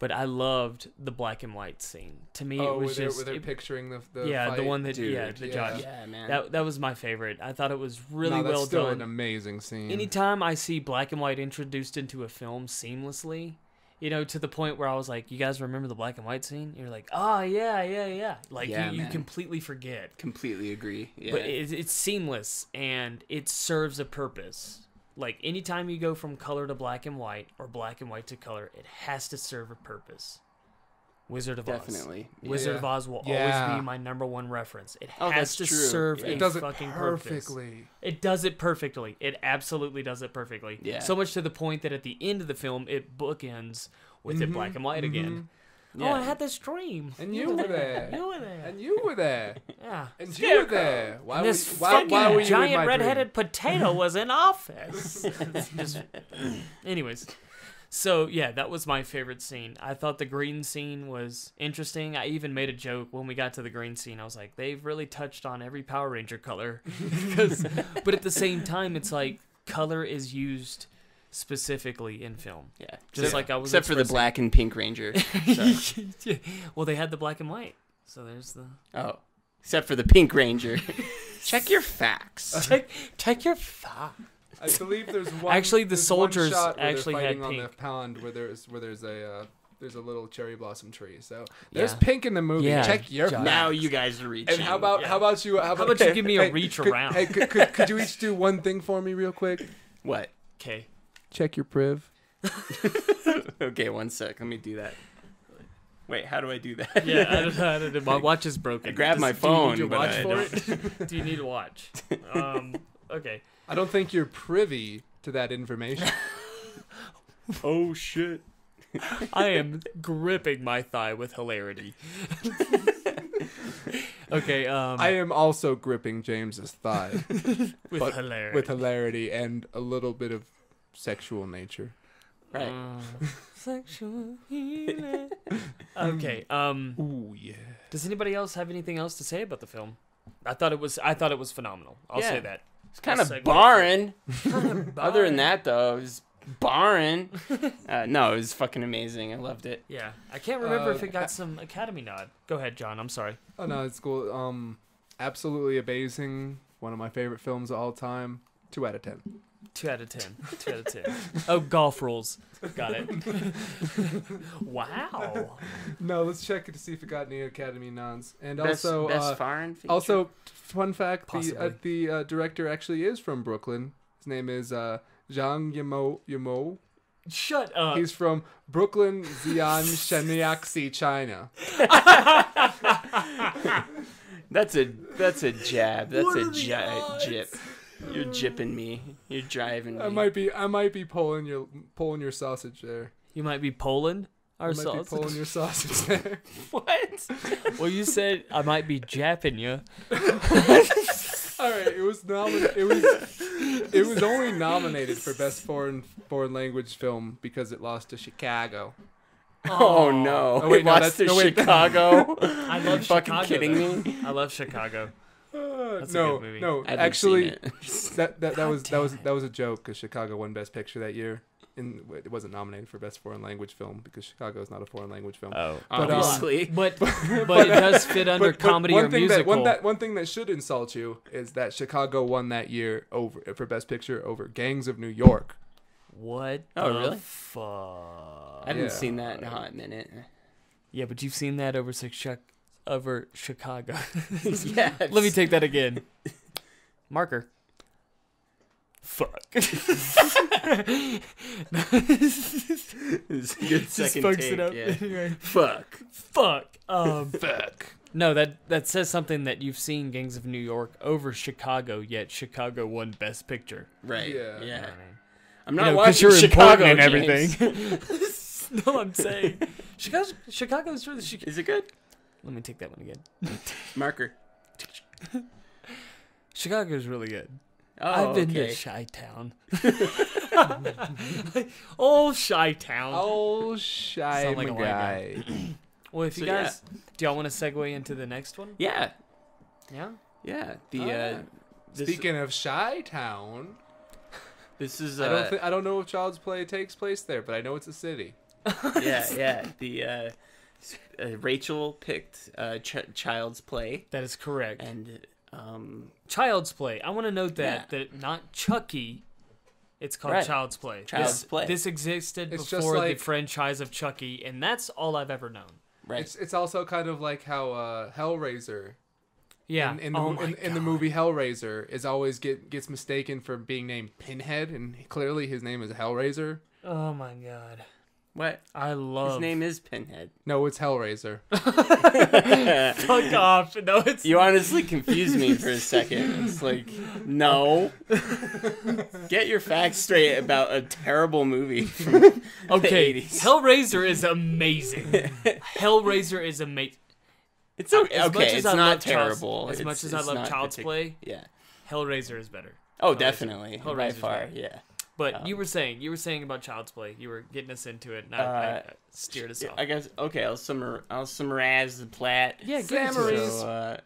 But I loved the black and white scene. To me, oh, it where was they're, just where they're it- picturing the, the yeah, the one that Dude, yeah, the yeah. judge. Yeah, man. That that was my favorite. I thought it was really no, that's well still done. an amazing scene. Anytime I see black and white introduced into a film seamlessly, you know, to the point where I was like, "You guys remember the black and white scene?" You're like, "Oh yeah, yeah, yeah." Like Yeah, you, you completely forget. Completely agree. Yeah. But it, it's seamless and it serves a purpose. Like anytime you go from color to black and white or black and white to color, it has to serve a purpose. Wizard of Oz. Definitely. Wizard Yeah. of Oz will Yeah. always be my number one reference. It Oh, has to true. serve Yeah. a it does it fucking purpose. perfectly. It does it perfectly. It absolutely does it perfectly. Yeah. So much to the point that at the end of the film, it bookends with it Mhm, black and white again. Yeah. Oh, I had this dream. And you were there. You were there. And you were there. yeah. And you were there. Why, And were, this why, fucking why were you in giant my redheaded potato was in office. Just- anyways, so yeah, that was my favorite scene. I thought the green scene was interesting. I even made a joke when we got to the green scene. I was like, they've really touched on every Power Ranger color, 'Cause- but at the same time, it's like color is used specifically in film. Yeah. Just Except- like I was Except for the black and pink ranger. Sorry. well, they had the black and white, so there's the oh. Except for the pink ranger. Check your facts. check check your fa- I believe there's one. Actually, the there's one soldiers shot where actually had fighting on the pond where there's where there's a uh, there's a little cherry blossom tree. So there's Yeah. pink in the movie. Yeah, Check your Josh. now you guys are reaching. And how about Yeah. how about you? How How about, about you give me a hey, reach could, around? Hey, could, could, could you each do one thing for me real quick? what? Okay. Check your priv? okay, one sec. Let me do that. Wait, how do I do that? Yeah, I don't know. I don't know. My watch is broken. I grabbed my do you need your phone, but watch I for it? do you need a watch? Um, okay. I don't think you're privy to that information. oh shit. I am gripping my thigh with hilarity. okay, um, I am also gripping James's thigh with but hilarity. with hilarity and a little bit of sexual nature. Right. Uh, sexual healing. okay. Um, Ooh yeah. does anybody else have anything else to say about the film? I thought it was. I thought it was phenomenal. I'll say that. It's kind of segue. barren. Other than that, though, it was barren. uh, no, it was fucking amazing. I loved it. Yeah, I can't remember Uh, if it got some Academy nod. Go ahead, John. I'm sorry. Oh no, it's cool. Um, absolutely amazing. One of my favorite films of all time. Two out of ten. Two out of ten. Two out of ten. Oh, golf rules. Got it. wow. No, let's check it to see if it got any Academy nods. And Best, also, best uh, foreign feature. also, fun fact: the uh, the uh, director actually is from Brooklyn. His name is uh, Zhang Yimou. Yimou. Shut up. He's from Brooklyn, Xi'an, Shenyang, China. that's a that's a jab. That's What a are the ji- odds? jip. You're jipping me. You're driving me. I might be, I might be pulling your pulling your sausage there. you might be Poland. I Our might be sausage. pulling your sausage there. what? Well, you said I might be japping you. All right, it was nominated. It was it was only nominated for best foreign foreign language film because it lost to Chicago. Oh, no! Oh, wait, it no, lost that's- to no, wait. Chicago. I Are you love fucking Chicago. kidding though. me? I love Chicago. Uh, That's a no, good movie. no, actually, that that, that was that was that was a joke because Chicago won Best Picture that year, and it wasn't nominated for Best Foreign Language Film because Chicago is not a foreign language film. Oh, But, um, obviously. but but it does fit under But- but comedy one or thing musical. That, one, that, one thing that should insult you is that Chicago won that year over for Best Picture over Gangs of New York. what? Oh, the really? Fuck. I haven't Yeah. seen that in a hot minute. Yeah, but you've seen that over six over Chicago. yeah. Let me take that again. Marker. Fuck. It's a good Just second fucks take. it up. Yeah. Right. Fuck. Fuck. Um, Fuck. no, that that says something that you've seen Gangs of New York over Chicago, yet Chicago won Best Picture. Right. Yeah. Yeah. I'm not I mean? watching you're Chicago and everything. no, I'm saying Chicago's Chicago's really. Chi- Is it good? Let me take that one again. Marker. Chicago's really good. Oh, I've been okay. to Chi Town. oh, Chi Town. Oh, shy Sound like a white guy. Well, if you So, yeah. guys, do y'all want to segue into the next one? Yeah. Yeah. Yeah. The Oh, uh, yeah. this, Speaking of Chi Town, this is I uh, don't thi- I don't know if Child's Play takes place there, but I know it's a city. yeah, yeah. The uh, s- uh, Rachel picked uh, Ch- Child's Play, That is correct. and um, Child's Play. I want to note that Yeah. that not Chucky. It's called Right. Child's Play. Child's this, Play. This existed It's just before the franchise of Chucky, and that's all I've ever known. right. It's it's also kind of like how uh, Hellraiser Yeah. in, in the oh my in, in the movie Hellraiser is always get gets mistaken for being named Pinhead, and clearly his name is Hellraiser. Oh my god. What? I love. His name is Pinhead. No, it's Hellraiser. Fuck off. No, it's. You honestly confused me for a second. It's like, no. Get your facts straight about a terrible movie Okay, 80s. Hellraiser is amazing. Hellraiser is amazing. It's okay. As much okay, as it's I not love Child's- terrible. as much as I love Child's partic- Play, Yeah. Hellraiser is better. Oh, Hellraiser. definitely. By Hellraiser's far, better. yeah. But Um, you were saying you were saying about Child's Play. You were getting us into it, and I, Uh, I, steered us off. I guess okay. I'll summar. I'll summarize the plot. Yeah, give it to us. So, uh,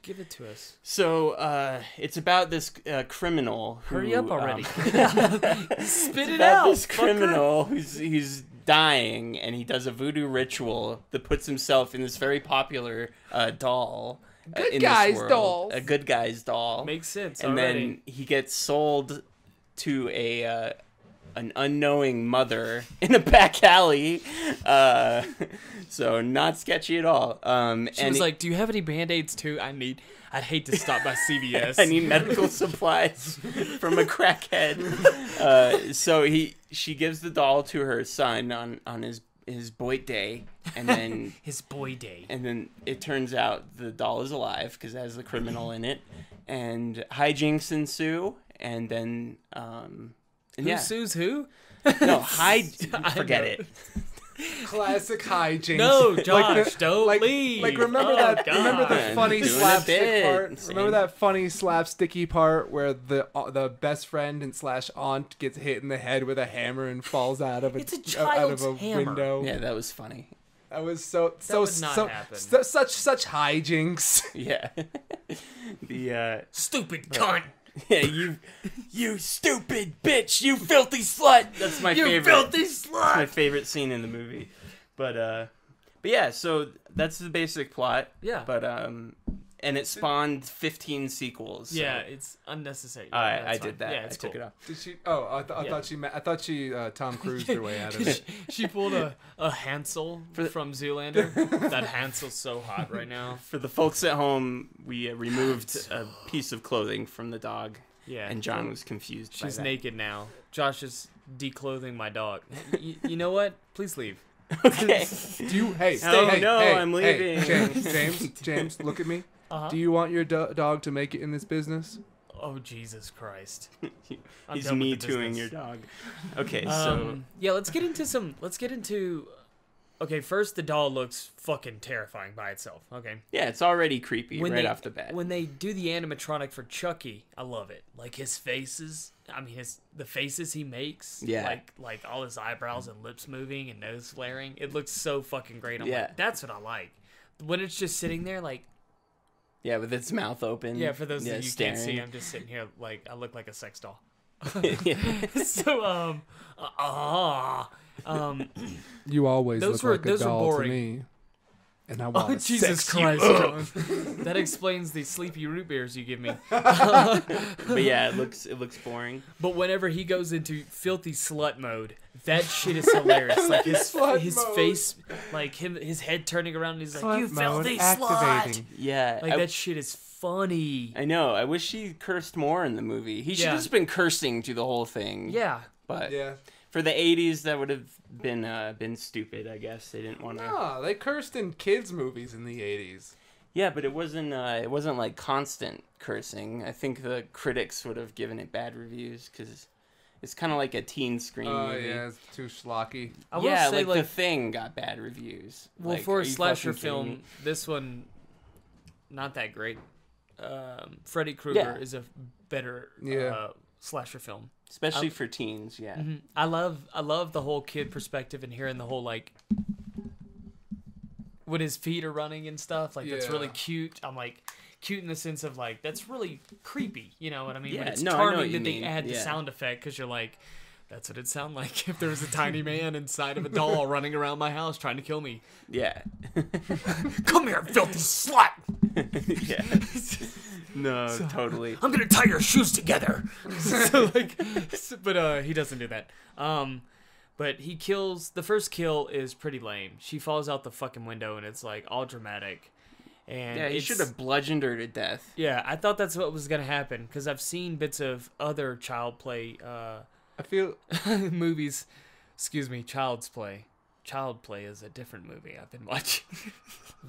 Give it to us. so uh, it's about this uh, criminal. Who, Hurry up um, already. it's Spit it about out. This fucker. criminal who's he's dying, and he does a voodoo ritual that puts himself in this very popular uh, doll. uh, Good guys world. dolls. A good guy's doll. Makes sense and already. then he gets sold to a uh, an unknowing mother in a back alley. Uh, so not sketchy at all. Um, she and was like, "Do you have any band aids too? I need, I'd hate to stop by CVS. I need medical supplies from a crackhead. Uh, so he she gives the doll to her son on on his his boy day, and then his boy day. and then it turns out the doll is alive because it has the criminal in it, and hijinks ensue, and then um, and Who yeah, sues who? no hide, I forget it. Classic hijinks. No, Like Josh, the- don't like, leave. Like remember Oh, that? Remember the funny Doing slapstick part? Same. Remember that funny slapsticky part where the uh, the best friend and slash aunt gets hit in the head with a hammer and falls out of a, It's a out of a hammer. window. Yeah, that was funny. That was so so would not so, happen. so- such such hijinks. Yeah, the uh, Stupid cunt. yeah you you stupid bitch, you filthy slut. That's my You favorite. filthy It's my favorite scene in the movie. But uh but yeah, so that's the basic plot. Yeah. But um and it spawned 15 sequels. so- Yeah, it's unnecessary. I, That's I fine. did that. Yeah, I it's took cool. it off. Did she? Oh, I, th- I Yeah. thought she. Ma- I thought she uh, Tom Cruised her way out of it. she pulled a, a Hansel For the- from Zoolander. that Hansel's so hot right now. For the folks at home, we uh, removed a piece of clothing from the dog, Yeah. and John was confused. She's by that. naked now. Josh is declothing my dog. Y- you know what? Please leave. Okay. Do you? Hey, Oh, hey, no, hey, I'm hey, leaving. James, James, James, look at me. Uh-huh. Do you want your do- dog to make it in this business? Oh Jesus Christ! He's me the tooing your dog. Okay, so Um, yeah, let's get into some. Let's get into. Okay, first the doll looks fucking terrifying by itself. Okay, yeah, it's already creepy when right they, off the bat. When they do the animatronic for Chucky, I love it. Like his faces. I mean, his the faces he makes. Yeah. Like like all his eyebrows and lips moving and nose flaring. It looks so fucking great. I'm Yeah. like, that's what I like. When it's just sitting there, like yeah, with its mouth open. yeah. For those yeah, that you staring. can't see, I'm just sitting here like I look like a sex doll. so um, ah, um. You always Those look were- like a those were doll to me. And I Oh want to Jesus sex you Christ! up. That explains the sleepy root beers you give me. but yeah, it looks it looks boring. But whenever he goes into filthy slut mode, that shit is hilarious. Like his Slut his mode. face, like him, his head turning around, and he's like, "You Slut mode filthy slut!" activating. Yeah, Like I, that shit is funny. I know. I wish he cursed more in the movie. He should Yeah. have just been cursing through the whole thing. Yeah, but Yeah. For the '80s, that would have been uh, been stupid. I guess they didn't want to. No, they cursed in kids' movies in the 80s. Yeah, but it wasn't. Uh, it wasn't like constant cursing. I think the critics would have given it bad reviews because it's kind of like a teen screen Oh, movie. yeah, it's too schlocky. I will yeah, say like, like, the thing got bad reviews. well Like, for a slasher fucking kidding film, this one not that great. Um, Freddy Krueger Yeah. is a better Yeah. uh, slasher film. Especially I'm- for teens. Yeah, Mhm. I love I love the whole kid perspective and hearing the whole like when his feet are running and stuff. Like that's really cute. I'm like cute in the sense of like that's really creepy. You know what I mean? but Yeah, it's no, I know what charming you that they mean. add the sound effect because you're like. That's what it'd sound like if there was a tiny man inside of a doll running around my house trying to kill me. yeah, Come here, filthy slut! yeah. No, totally. I'm gonna tie your shoes together. so like, so- but uh, he doesn't do that. Um, but he kills. The first kill is pretty lame. She falls out the fucking window, and it's like all dramatic. And Yeah, he should have bludgeoned her to death. Yeah, I thought that's what was gonna happen because I've seen bits of other child play uh, I feel movies. Excuse me, Child's Play. Child Play is a different movie I've been watching.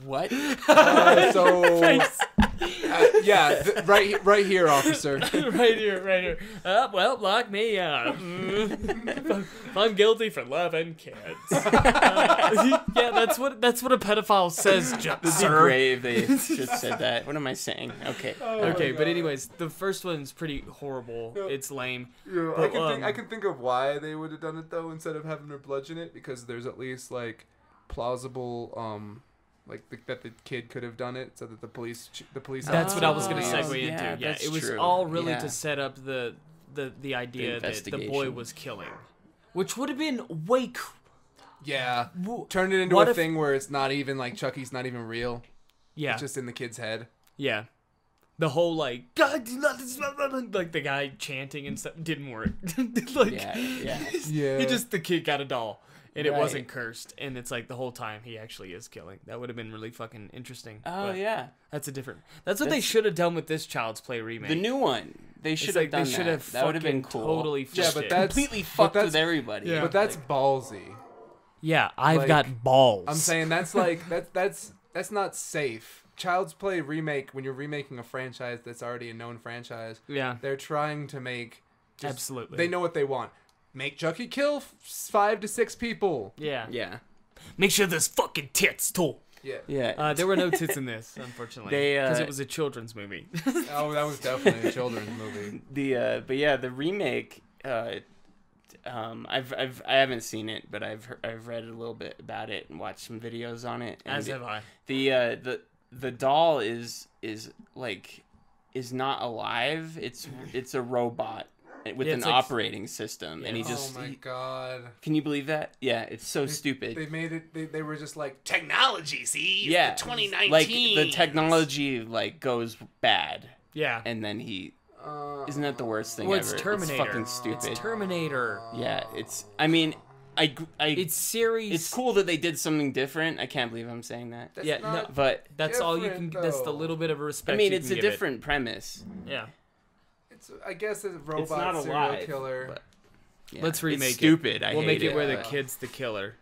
What? uh, so. Uh, yeah, th- right, right here, officer. right here, right here. Uh, well, lock me up. Mm. I'm guilty for loving kids. Uh, yeah, that's what that's what a pedophile says, ju- It'd sir. great they just said that. What am I saying? Okay. Okay, but anyways, the first one's pretty horrible. Yeah. It's lame. Yeah, I But, can think I um, can think of why they would have done it though instead of having her bludgeon it because there's at least like plausible um like the, that the kid could have done it so that the police the police That's what I was gonna Oh, segue yeah, into. Yeah, that's it was true. all really Yeah. to set up the the the idea that the boy was killing, which would have been way. Cr- yeah wo- turned it into What a if- thing where it's not even like Chucky's not even real yeah, it's just in the kid's head Yeah. The whole like God do not like the guy chanting and stuff didn't work. like Yeah, yeah. yeah he just the kid got a doll. And it Right. wasn't cursed, and it's like the whole time he actually is killing. That would have been really fucking interesting. Oh but yeah, that's a different. That's what they should have done with this Child's Play remake. the new one. They It's should like have done they should that. have that would have been cool. totally Yeah, but that's- completely but fucked that's- with everybody. Yeah. But that's ballsy. yeah. I've like, got balls. I'm saying that's like that's that's that's not safe. Child's Play remake when you're remaking a franchise that's already a known franchise, yeah, they're trying to make just- absolutely. They know what they want. Make Chucky kill f- five to six people. Yeah. yeah, Make sure there's fucking tits too. Yeah. yeah. Uh, there were no tits in this, unfortunately, They, uh, because it was a children's movie. Oh, that was definitely a children's movie. the uh, but yeah, the remake. Uh, um, I've I've I haven't seen it, but I've heard, I've read a little bit about it and watched some videos on it. And As have I. the uh, the the doll is is like is not alive. It's it's a robot with Yeah, an like- operating system, and he just oh my he- god. can you believe that? Yeah, it's so They- stupid. They made it. They, they were just like technology. See, yeah, 2019. like the technology like goes bad, Yeah. and then he Uh, isn't that the worst thing Well, ever? it's Terminator. It's fucking stupid. It's Terminator. yeah, it's. I mean, I I It's series. it's cool that they did something different. I can't believe I'm saying that, That's Yeah, not- no, but That's all you can. different, That's the little bit of respect. I mean, you it's can a give it. different premise. Yeah. It's, I guess it's a robot not serial alive, killer. but- Yeah, Let's remake it's it. stupid. I we'll hate make it, it. where the kid's the killer.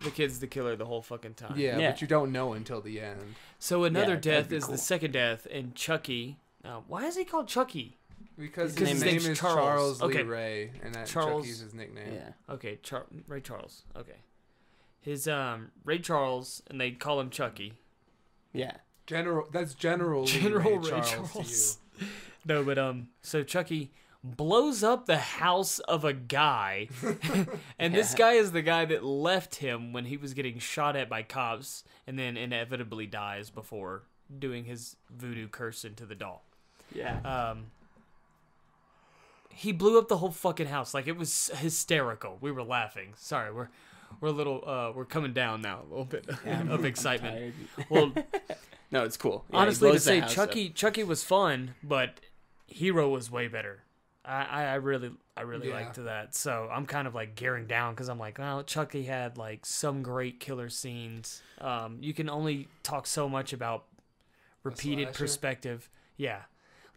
The kid's the killer the whole fucking time. yeah, Yeah. but you don't know until the end So another Yeah, death is cool. the second death, and Chucky. Uh, why is he called Chucky? because His his, name name is is Charles. Charles, Okay. Lee Ray, and that Charles- Chucky's his nickname. Yeah. Okay, Char- Ray Charles. Okay, his um Ray Charles, and they call him Chucky. Yeah. General, that's General General Ray, Ray Charles, Charles. No, but um, so Chucky blows up the house of a guy, and this guy is the guy that left him when he was getting shot at by cops, and then inevitably dies before doing his voodoo curse into the doll. Yeah. Um, he blew up the whole fucking house. Like it was hysterical. We were laughing. Sorry, we're we're a little uh we're coming down now a little bit of excitement. Well, No, it's cool. Yeah, honestly, to say Chucky Chucky was fun, but Hero was way better. I I, I really I really Yeah. liked that. So I'm kind of like gearing down because I'm like, well, Chucky had like some great killer scenes. Um, you can only talk so much about repeated perspective. Yeah.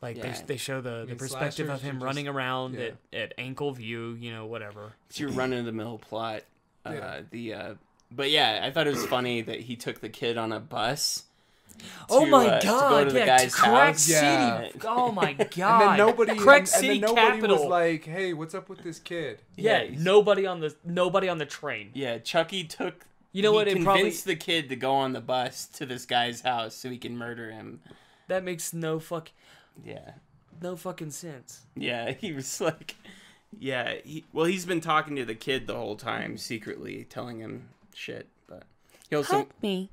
Like Yeah. they, they show the, the mean, perspective of him are running just- around yeah. at, at ankle view, you know, whatever. It's your run of the mill plot. Uh, Yeah. The uh, but yeah, I thought it was funny that he took the kid on a bus. Oh to, my uh, to go god! to the yeah, guy's Crack house. City. Yeah. Oh my god! And then nobody, Crack and, City and then nobody Capital. was like, "Hey, what's up with this kid?" yeah, Yeah, nobody on the nobody on the train. Yeah, Chucky took. You know he what? It Convinced probably the kid to go on the bus to this guy's house so he can murder him. that makes no fuck Yeah. no fucking sense. Yeah, he was like, yeah. He, well, he's been talking to the kid the whole time, secretly telling him shit. But he also me.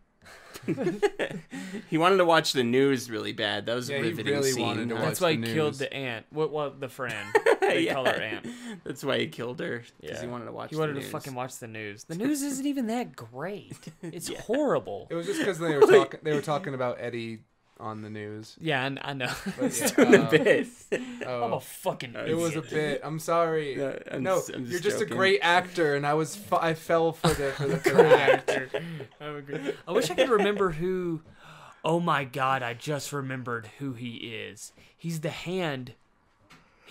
he wanted to watch the news really bad. That was Yeah, a riveting really scene. wanted to That's why he the killed the aunt. What? What? The friend. They Yeah. call her aunt. That's why he killed her because he wanted to watch. He wanted to news. fucking watch the news. The news isn't even that great. It's Yeah. horrible. It was just because they were talking. They were talking about Eddie on the news. Yeah, I, I know. But yeah, Doing a uh, bit. I'm oh, a fucking. it was a bit. I'm sorry. Yeah, I'm no, just- I'm you're just just a great actor, and I was fu- I fell for the for the, for the act. actor. I. I wish I could remember who. Oh my god! I just remembered who he is. He's the hand.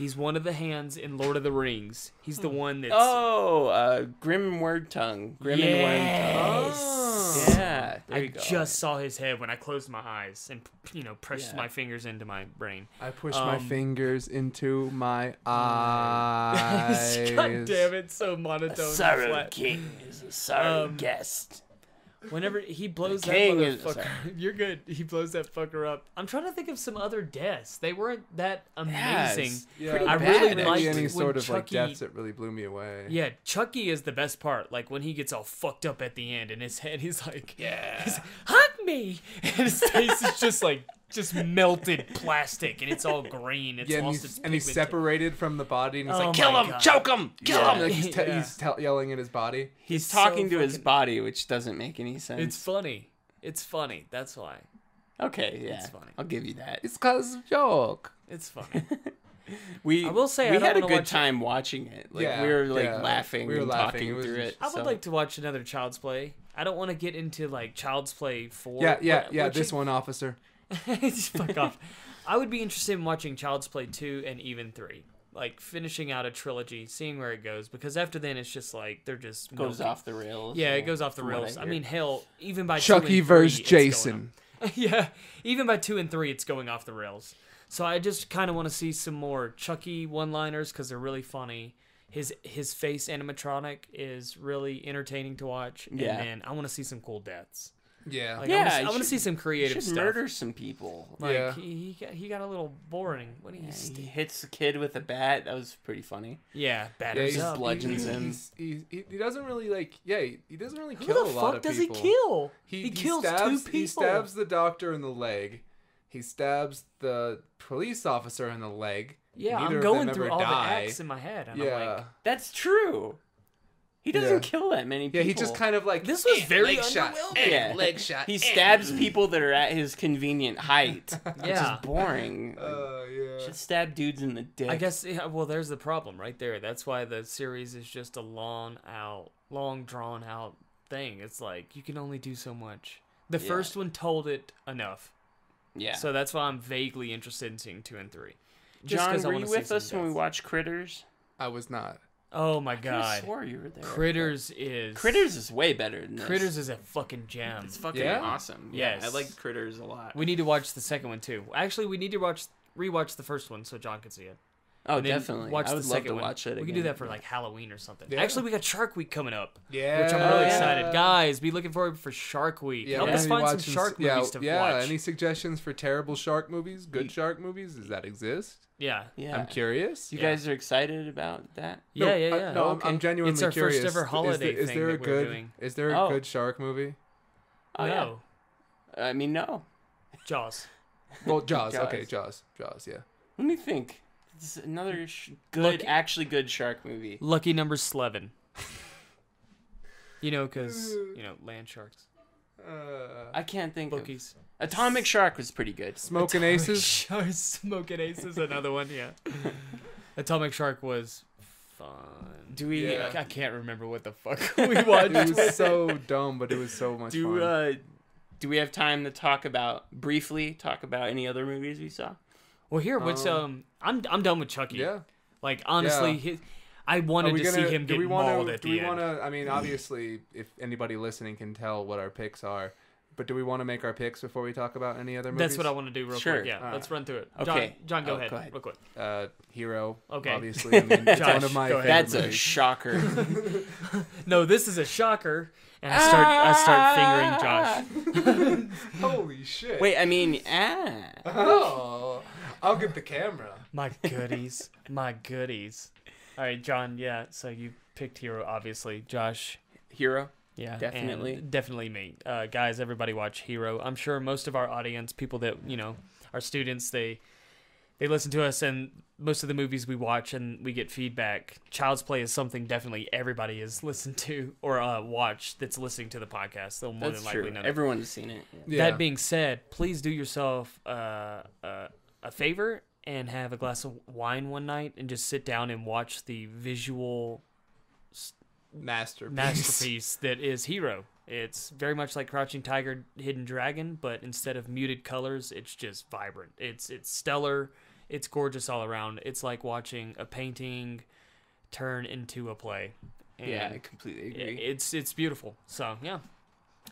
He's one of the hands in Lord of the Rings. He's the one that's. Oh, uh, Grim Wormtongue. Grim and Word yes. Oh. Yeah, there I you go. just saw his head when I closed my eyes and you know pressed Yeah. my fingers into my brain. I pushed my Um, fingers into my eyes. God damn it! So monotone. and Sorrow flat. King is a sorrow Um, guest. Whenever he blows that king is- motherfucker, sorry. you're good. He blows that fucker up. I'm trying to think of some other deaths. They weren't that amazing. it's Yeah, pretty I bad, really Really liked any when sort of like Chucky- deaths that really blew me away. Yeah, Chucky is the best part. Like when he gets all fucked up at the end, and his head, he's like, Yeah. he's, "Hug me," and his face is just like just melted plastic, and it's all green. It's Yeah, and lost he's, its and he's separated from the body, and he's Oh like, "Kill him, God. choke him, kill Yeah. him!" Like he's, te- Yeah. he's tell yelling at his body. He's It's talking so to his body, which doesn't make any sense. It's funny. It's funny. That's why. okay, yeah. It's funny. I'll give you that. It's cause of joke. It's funny. we I will say I we don't had a good watch it. time watching it. Like Yeah, we were like yeah, laughing we were and laughing. talking It through just- it. I would so- like to watch another Child's Play. I don't want to get into like Child's Play four. Yeah, yeah, What- yeah. This you- one, officer. Just fuck off. I would be interested in watching Child's Play 2 and even 3. Like finishing out a trilogy, seeing where it goes because after then it's just like they're just goes milking- off the rails. Yeah, it goes off the rails. I, hear. mean, hell, even by Chucky and three, versus Jason. yeah, even by 2 and 3 it's going off the rails. So I just kind of want to see some more Chucky one-liners cuz they're really funny. His his face animatronic is really entertaining to watch. Yeah. And man, I want to see some cool deaths. Yeah. Like, Yeah, I wanna, you I want to see some creative should stuff. murder some people. Like Yeah. he, he got he got a little boring when he Yeah, st- he hits the kid with a bat. That was pretty funny. yeah Yeah, batters he's, up. bludgeons he, him. he's- he, he, he doesn't really like. Yeah, he, he doesn't really Who kill the a lot of people. Who the fuck does he kill? He, He kills two stabs, people. He stabs the doctor in the leg. He stabs the police officer in the leg. Yeah, Neither I'm going through all die. the acts in my head, and yeah. I'm like, That's true. He doesn't Yeah. kill that many people. yeah, he just kind of like This was "Eh, very leg shot, eh, Yeah. leg shot. he eh." stabs people that are at his convenient height. Which Yeah. is boring. Uh, yeah. Should stab dudes in the dick. I guess. Yeah, well, there's the problem right there. That's why the series is just a long out, long drawn out thing. It's like you can only do so much. The Yeah. first one told it enough, Yeah. so that's why I'm vaguely interested in seeing two and three. Just John, 'cause I were you with us when we watched Critters? I was not. Oh my I could've god, swore you were there. Critters is Critters is way better than this. Critters is a fucking gem. It's fucking Yeah? awesome. Yeah, I like Critters a lot. We need to watch the second one too. Actually, we need to watch rewatch the first one so John can see it. Oh, And definitely. Watch I would the love to one. watch it We again. can do that for like Halloween or something. Yeah. Actually, we got Shark Week coming up, Yeah. which I'm really yeah. excited. Guys, be looking forward for Shark Week. Yeah, Help we're us find some shark s- yeah, movies to yeah, watch. Any suggestions for terrible shark movies? Good You- shark movies? Does that exist? yeah. Yeah. I'm curious. You Yeah. guys are excited about that? Yeah, No, yeah, I- yeah. no, I'm, Okay. I'm genuinely It's our first curious. ever Is holiday there- is thing there a that we're good? doing. Is there a Oh. good shark movie? Oh no. I mean, no. Jaws. Well, Jaws. Jaws. Okay, Jaws. Jaws. Yeah. Let me think. This is another sh- good, Lucky- actually good shark movie. Lucky number Slevin. You know, because you know land sharks, Uh, I can't think of. bookies. Atomic Shark was pretty good. Smoking Aces. Sharks, Smoking Aces, another one. Yeah. Atomic Shark was fun. Do we? Yeah. I can't remember what the fuck we watched. It was so dumb, but it was so much Do fun. uh, do we have time to talk about briefly talk about any other movies we saw? Well, here, what's Um, um, I'm I'm done with Chucky. yeah. Like honestly, Yeah. his, I Are wanted to gonna, see him do get we wanna, mauled at do the we end. want to? I mean, obviously, if anybody listening can tell what our picks are, but do we want to make our picks before we talk about any other movies? That's what I want to do real Sure. quick. Yeah, Alright. let's run through it. Okay. John, John, go, Oh, ahead, go ahead. real quick. Uh, Hero. Okay. Obviously, I mean, it's Josh, one of my go ahead. favorite That's a shocker. No, this is a shocker, and I start I start fingering Josh. Holy shit! Wait, I mean, ah. Oh, I'll get the camera. My goodies, my goodies. All right, John. Yeah, so you picked Hero, obviously. Josh. Hero. Yeah, Definitely. definitely me. Uh, guys, everybody watch Hero. I'm sure most of our audience, people that you know, our students, they they listen to us, and most of the movies we watch and we get feedback. Child's Play is something definitely everybody has listened to or uh, watched that's listening to the podcast. They'll more That's than likely true. know. that. Everyone's seen it. Yeah. That being said, please do yourself uh, uh, a favor and have a glass of wine one night and just sit down and watch the visual masterpiece. masterpiece that is Hero. It's very much like Crouching Tiger, Hidden Dragon, but instead of muted colors, it's just vibrant. It's it's stellar. It's gorgeous all around. It's like watching a painting turn into a play. And yeah, I completely agree. it's it's beautiful. So yeah.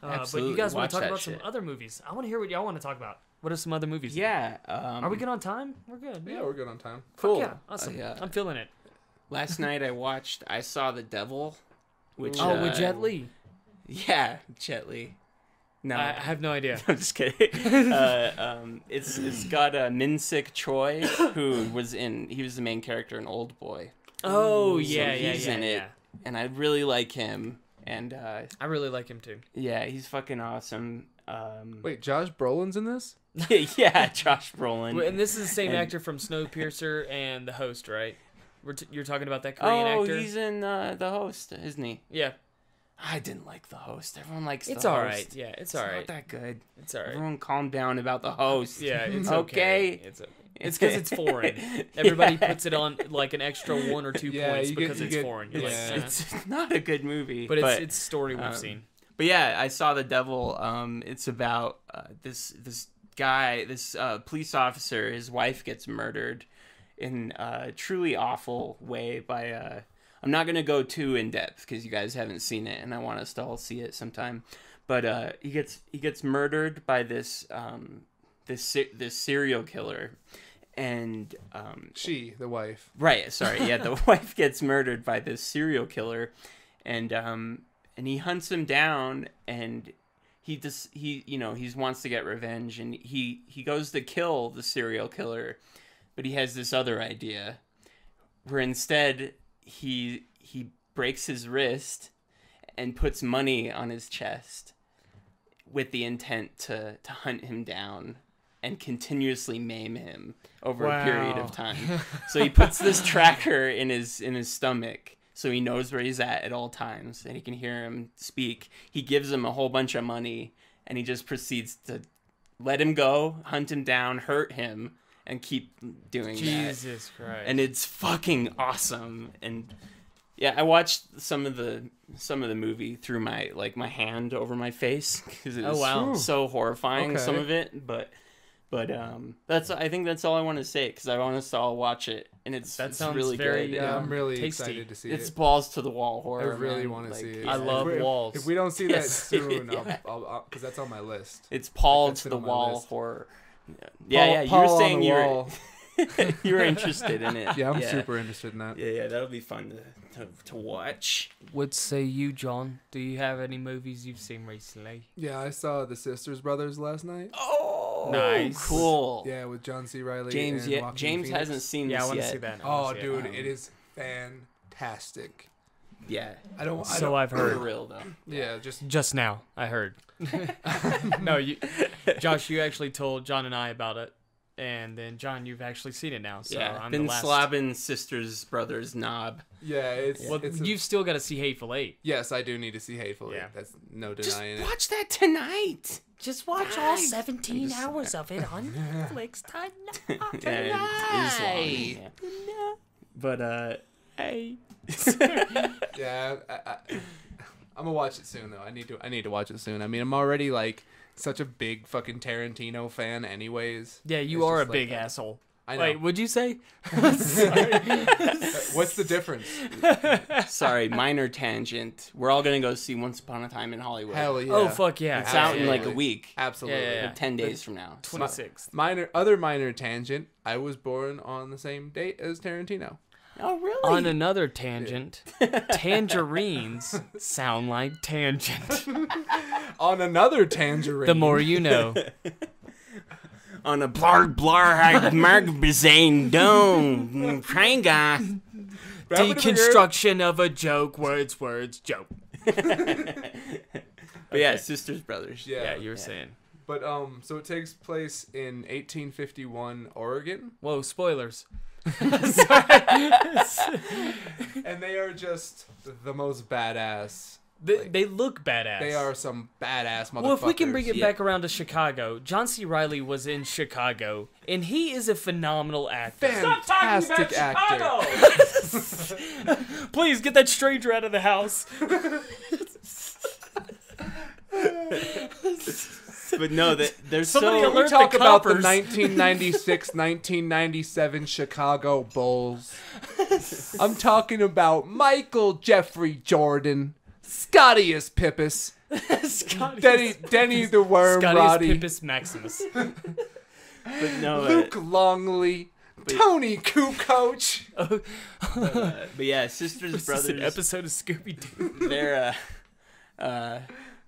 Uh, but you guys want to talk about some other movies? I want to hear what y'all want to talk about. What are some other movies? yeah. Um, Are we good on time? We're good. Yeah, we're good on time. Fuck Cool. Yeah. Awesome. Uh, yeah. I'm feeling it. Last night I watched I Saw the Devil, which oh, uh, with Jet Li. Yeah, Jet Li. No, I I have no idea. I'm just kidding. uh, um, it's it's got uh, Min Sik Choi, who was in he was the main character in Oldboy, Oh So yeah, yeah, he's yeah, in it. yeah. and I really like him. And uh, I really like him too. yeah, he's fucking awesome. Um, Wait, Josh Brolin's in this? yeah, Josh Brolin. And this is the same And- actor from Snowpiercer and The Host, right? We're t- you're talking about that Korean oh, actor? he's in uh, the host, isn't he? Yeah, I didn't like the host. Everyone likes it's the all host. right. Yeah, it's It's all not that good. It's all right. Everyone calm down about the host. Yeah, it's Okay. okay. It's okay. It's because it's foreign. Everybody puts it on like an extra one or two Yeah, points you get- because it's get- foreign. You're yeah. like, eh. it's not a good movie, but it's it's story we've um, seen. But yeah, I saw the devil. Um, it's about uh, this this guy, this uh, police officer. His wife gets murdered in a truly awful way by. Uh, I'm not gonna go too in depth because you guys haven't seen it, and I want us to all see it sometime. But uh, he gets he gets murdered by this um, this this serial killer, and um, She, the wife. Right. Sorry. Yeah, the wife gets murdered by this serial killer, and um, and he hunts him down, and he just he you know he wants to get revenge, and he he goes to kill the serial killer, but he has this other idea, where instead he he breaks his wrist, and puts money on his chest, with the intent to to hunt him down. And continuously maim him over a period of time. So he puts this tracker in his in his stomach so he knows where he's at at all times and he can hear him speak. He gives him a whole bunch of money and he just proceeds to let him go, hunt him down, hurt him and keep doing that. Jesus Christ. And it's fucking awesome and yeah, I watched some of the some of the movie through my like my hand over my face cuz it Oh, was wow. so horrifying some of it, but but um, that's I think that's all I want to say because I want us to all watch it and it's That it's sounds really very, good. Yeah, Yeah. I'm really Tasty. excited to see It's it. It's balls to the wall horror. I really man. want to Like, see it. I love if walls. If we don't see that soon, Yeah. I'll, I'll, because that's on my list. It's Paul to the wall list. horror. Yeah, yeah, Paul- yeah. You Paul were on saying you were wall. you were interested in it. Yeah, I'm yeah. super interested in that. Yeah, yeah, that'll be fun to, to, to watch. What say you, John? Do you have any movies you've seen recently? Yeah, I saw the Sisters Brothers last night. Oh, Nice. cool. Yeah, with John C. Reilly. James, and yeah, Joaquin James Phoenix. hasn't seen Yeah, I this want to yet. see that. Oh, wanna it. dude, Um, it is fantastic. Yeah, I don't. I So don't, I've heard. for heard. real though. Yeah, just Just now, I heard. no, you, Josh, you actually told John and I about it, and then John, you've actually seen it now. So yeah, I'm been the last. slobbing sisters brothers knob. yeah. It's Well, it's you've still got to see Hateful Eight. yes, I do need to see Hateful. Yeah. Eight. That's no Just denying it. watch that tonight. Just watch all 17 hours of it on Netflix tonight. yeah, it is long. Yeah. But uh, hey. Yeah, I, I, I'm gonna watch it soon though. I need to. I need to watch it soon. I mean, I'm already like such a big fucking Tarantino fan, anyways. Yeah, you It's are a like big that. asshole. I know. Wait, would you say? What's the difference? Sorry, minor tangent. We're all gonna go see Once Upon a Time in Hollywood. Hell yeah. Oh fuck yeah! It's out in like a week, Absolutely. Yeah, yeah, like ten days from now. Twenty sixth. Minor, other minor tangent. I was born on the same date as Tarantino. Oh really? On another tangent, tangerines sound like tangent. On another tangerine. The more you know. on a blar blar hag mark bazane dome tranga. Deconstruction of a joke. Words, words, joke. But yeah, sisters brothers. Yeah. Yeah, you were Yeah. saying. But um, so it takes place in 1851 Oregon, Whoa, spoilers. and they are just the most badass. They, Like, they look badass. They are some badass motherfuckers. Well, if we can bring it Yeah. back around to Chicago, John C. Reilly was in Chicago, and he is a phenomenal actor. fantastic actor. Please get that stranger out of the house. But no, that there's Somebody so alert- We talk the about the 1996 1997 Chicago Bulls. I'm talking about Michael Jeffrey Jordan, Scottius Pippus, Scotty, Denny, Denny the Worm Scotty's Roddy, Pippus Maximus. but no, uh, Luke Longley, Toni Kukoc. but, uh, but yeah, sisters This is an brothers. episode of Scooby Doo. They're uh, uh,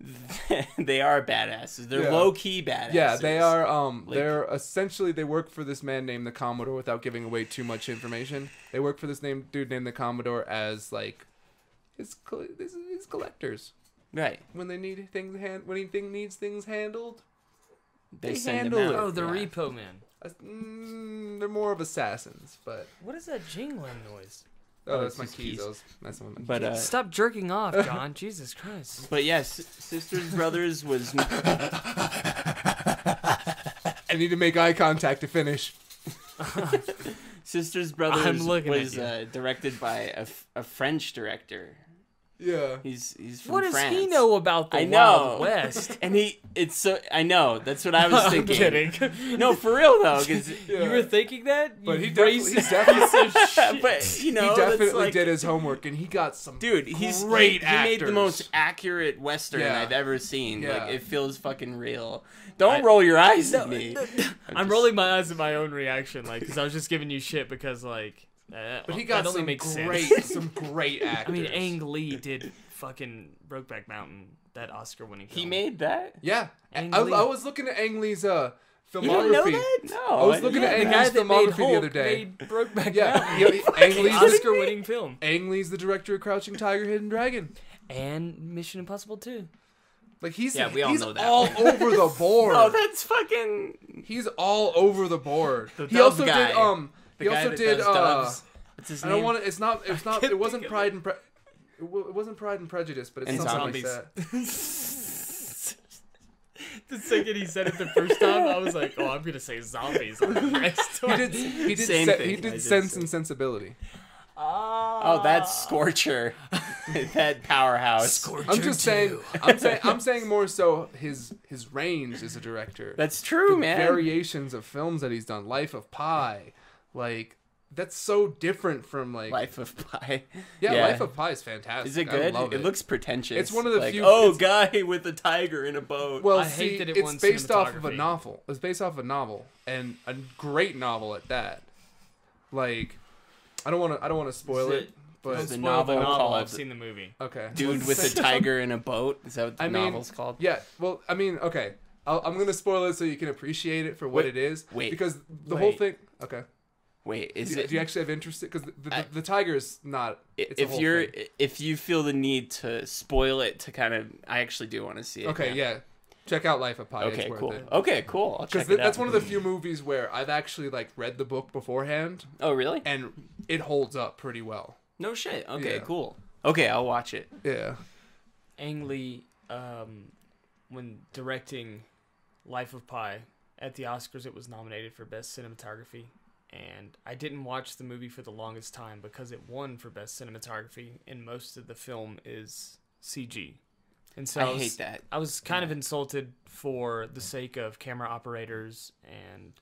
they are badasses. They're Yeah. low key badasses. Yeah, they are. Um, Like- they're essentially they work for this man named the Commodore. Without giving away too much information, they work for this name dude named the Commodore as like his his, his collectors. right. When they need things hand, when anything needs things handled, They, They send handle them it. Oh, the Yeah. Repo Man. uh, mm, they're more of assassins. But What is that jingling noise? Oh, Oh, that's my his keys. keys. Those messing with my But uh, Stop jerking off, John. Jesus Christ. but yes, sisters brothers was I need to make eye contact to finish. Sisters Brothers I'm was uh, directed by a, f- a French director. Yeah. He's he's from What does France. he know about the I Wild know. West? And he, it's so I know that's what I was I'm thinking. kidding. No, for real though, because Yeah. You were thinking that? But You he definitely, he definitely, piece shit. but you know, he definitely like, did his homework, and he got some. Dude, he's great he, he made the most accurate western Yeah. I've ever seen. Yeah. Like it feels fucking real. Don't I- roll your eyes No, at me. no, I'm I'm just- rolling my eyes at my own reaction, like, because I was just giving you shit because, like, uh, But he got only some makes great, sense. some great actors. I mean, Ang Lee did fucking Brokeback Mountain, that Oscar-winning film. He made that. Yeah, Ang I, Lee. I was looking at Ang Lee's uh, filmography. You didn't know that? No, I was looking yeah, at Ang Lee's that made filmography the other day. made Brokeback Yeah, Mountain. yeah, Ang Lee's, Oscar-winning film Ang Lee's the director of Crouching Tiger, Hidden Dragon. and Mission Impossible 2. Like he's Yeah, we all he's know that all one. over the board. Oh, that's fucking he's all over the board. The he also guy. did um. The he guy also that did does uh. doves. What's his I name? don't want to. It's not. It's not. It wasn't Pride and Pre. It wa- it wasn't Pride and Prejudice, but it's And something zombies. like that. the second he said it the first time, I was like, oh, I'm going to say zombies on the next He did. He did. Same se- thing he I did Sense said. and Sensibility. Oh, that's Scorcher. that powerhouse. Scorcher I'm just saying. 2. I'm saying. I'm saying more so his his range as a director. That's true, the man. variations of films that he's done. Life of Pi, like that's so different from like Life of Pi. yeah, yeah. Life of Pi is fantastic. Is it I good? love It. it. looks pretentious. It's one of the like, few- Oh, it's- guy with a tiger in a boat. well. I see, hate that it it's based off of a novel. It's based off a novel and a great novel at that. Like, I don't want to. I don't want to spoil it, it- but is Don't the novel the novel. called- I've seen the movie. okay. Dude with a tiger in a boat. Is that what the I mean, novel's called? Yeah, well, I mean, okay. I'll, I'm gonna spoil it so you can appreciate it for what Wait, it is. wait, because the whole thing. Okay. Wait, is Do, it? do you actually have interest? Because the, the, I- the tiger is not. It's a if whole you're thing. if you feel the need to spoil it to kind of, I actually do want to see it. okay, now. yeah. Check out Life of Pi. Okay, it's worth cool. it. Okay, cool. Because it that's out. one of the few movies where I've actually like read the book beforehand, Oh, really? and it holds up pretty well. No shit. Okay, Yeah. cool. Okay, I'll watch it. Yeah. Ang Lee, um, when directing Life of Pi at the Oscars, it was nominated for Best Cinematography. And I didn't watch the movie for the longest time because it won for Best Cinematography, and most of the film is CG. And so I, I was, hate that. I was kind of insulted for the sake of camera operators and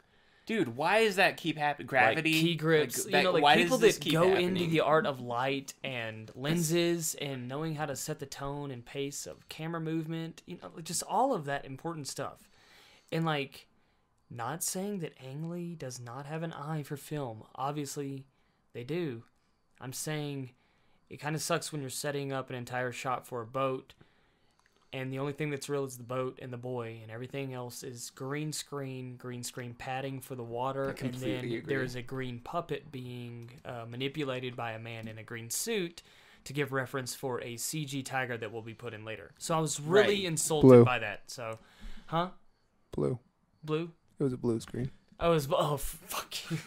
Dude, why does that keep happening? Gravity, like key grips. Like, you that- know, like people that go into the art of light and lenses and knowing how to set the tone and pace of camera movement. You know, just all of that important stuff. And like, not saying that Ang Lee does not have an eye for film. Obviously, they do. I'm saying it kind of sucks when you're setting up an entire shot for a boat and the only thing that's real is the boat and the boy and everything else is green screen green screen padding for the water I and then agree. there is a green puppet being uh, manipulated by a man in a green suit to give reference for a cg tiger that will be put in later so i was really Right. insulted Blue. by that so huh Blue. blue It was a blue screen. i was oh fuck you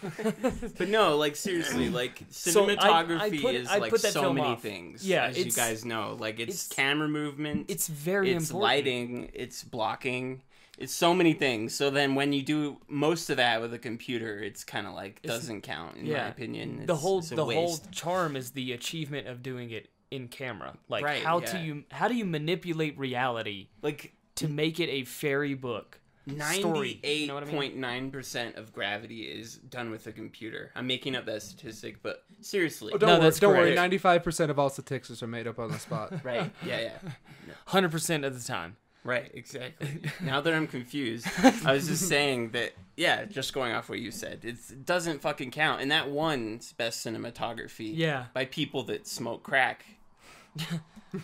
But no, like seriously, like So, I- I cinematography put- is I like put that so film many off. things. Yeah, as you it's- guys know, like it's, it's- camera movement, it's very important. it's important lighting, it's blocking, it's so many things. So then when you do most of that with a computer, it's kind of like It's- doesn't count in yeah. my opinion. the It's- whole it's a the whole waste. charm is the achievement of doing it in camera like Right, how yeah. do you how do you manipulate reality like to make it a fairy book story. You Ninety-eight know what I mean? point nine percent of gravity is done with a computer. I'm making up that statistic, but seriously, Oh, don't No, worry. that's Don't worry. Ninety-five percent of all statistics are made up on the spot. right? Yeah, yeah. Hundred percent of the time. Right, exactly. now that I'm confused, I was just saying that, yeah, just going off what you said, it's, it doesn't fucking count. And that one's best cinematography Yeah. by people that smoke crack.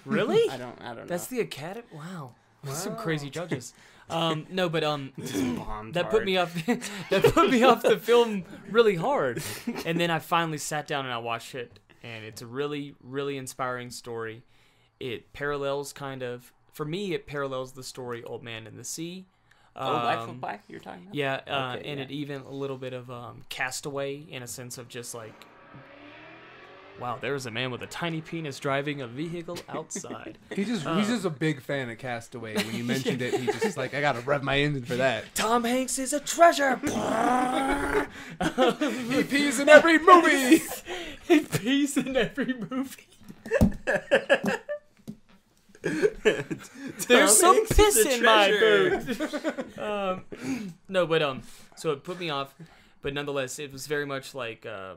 Really? I don't, I don't That's know. That's the Academy. Wow. Some crazy judges. Um, no, but um, Just bombed that put me off. that put me off the film really hard. And then I finally sat down and I watched it, and it's a really, really inspiring story. It parallels kind of, for me, it parallels the story Old Man in the Sea. Oh, Life Um, of Pi, you're talking about? Yeah, uh, Okay, and yeah. it even a little bit of um, Castaway in a sense of just like wow, there's a man with a tiny penis driving a vehicle outside. He just Uh. he's just a big fan of Castaway. When you mentioned it, he just like I gotta rev my engine for that. Tom Hanks is a treasure. He pees in every movie. he pees in every movie. There's some Hanks piss in my boot. um, no, but um, so it put me off, but nonetheless, it was very much like um,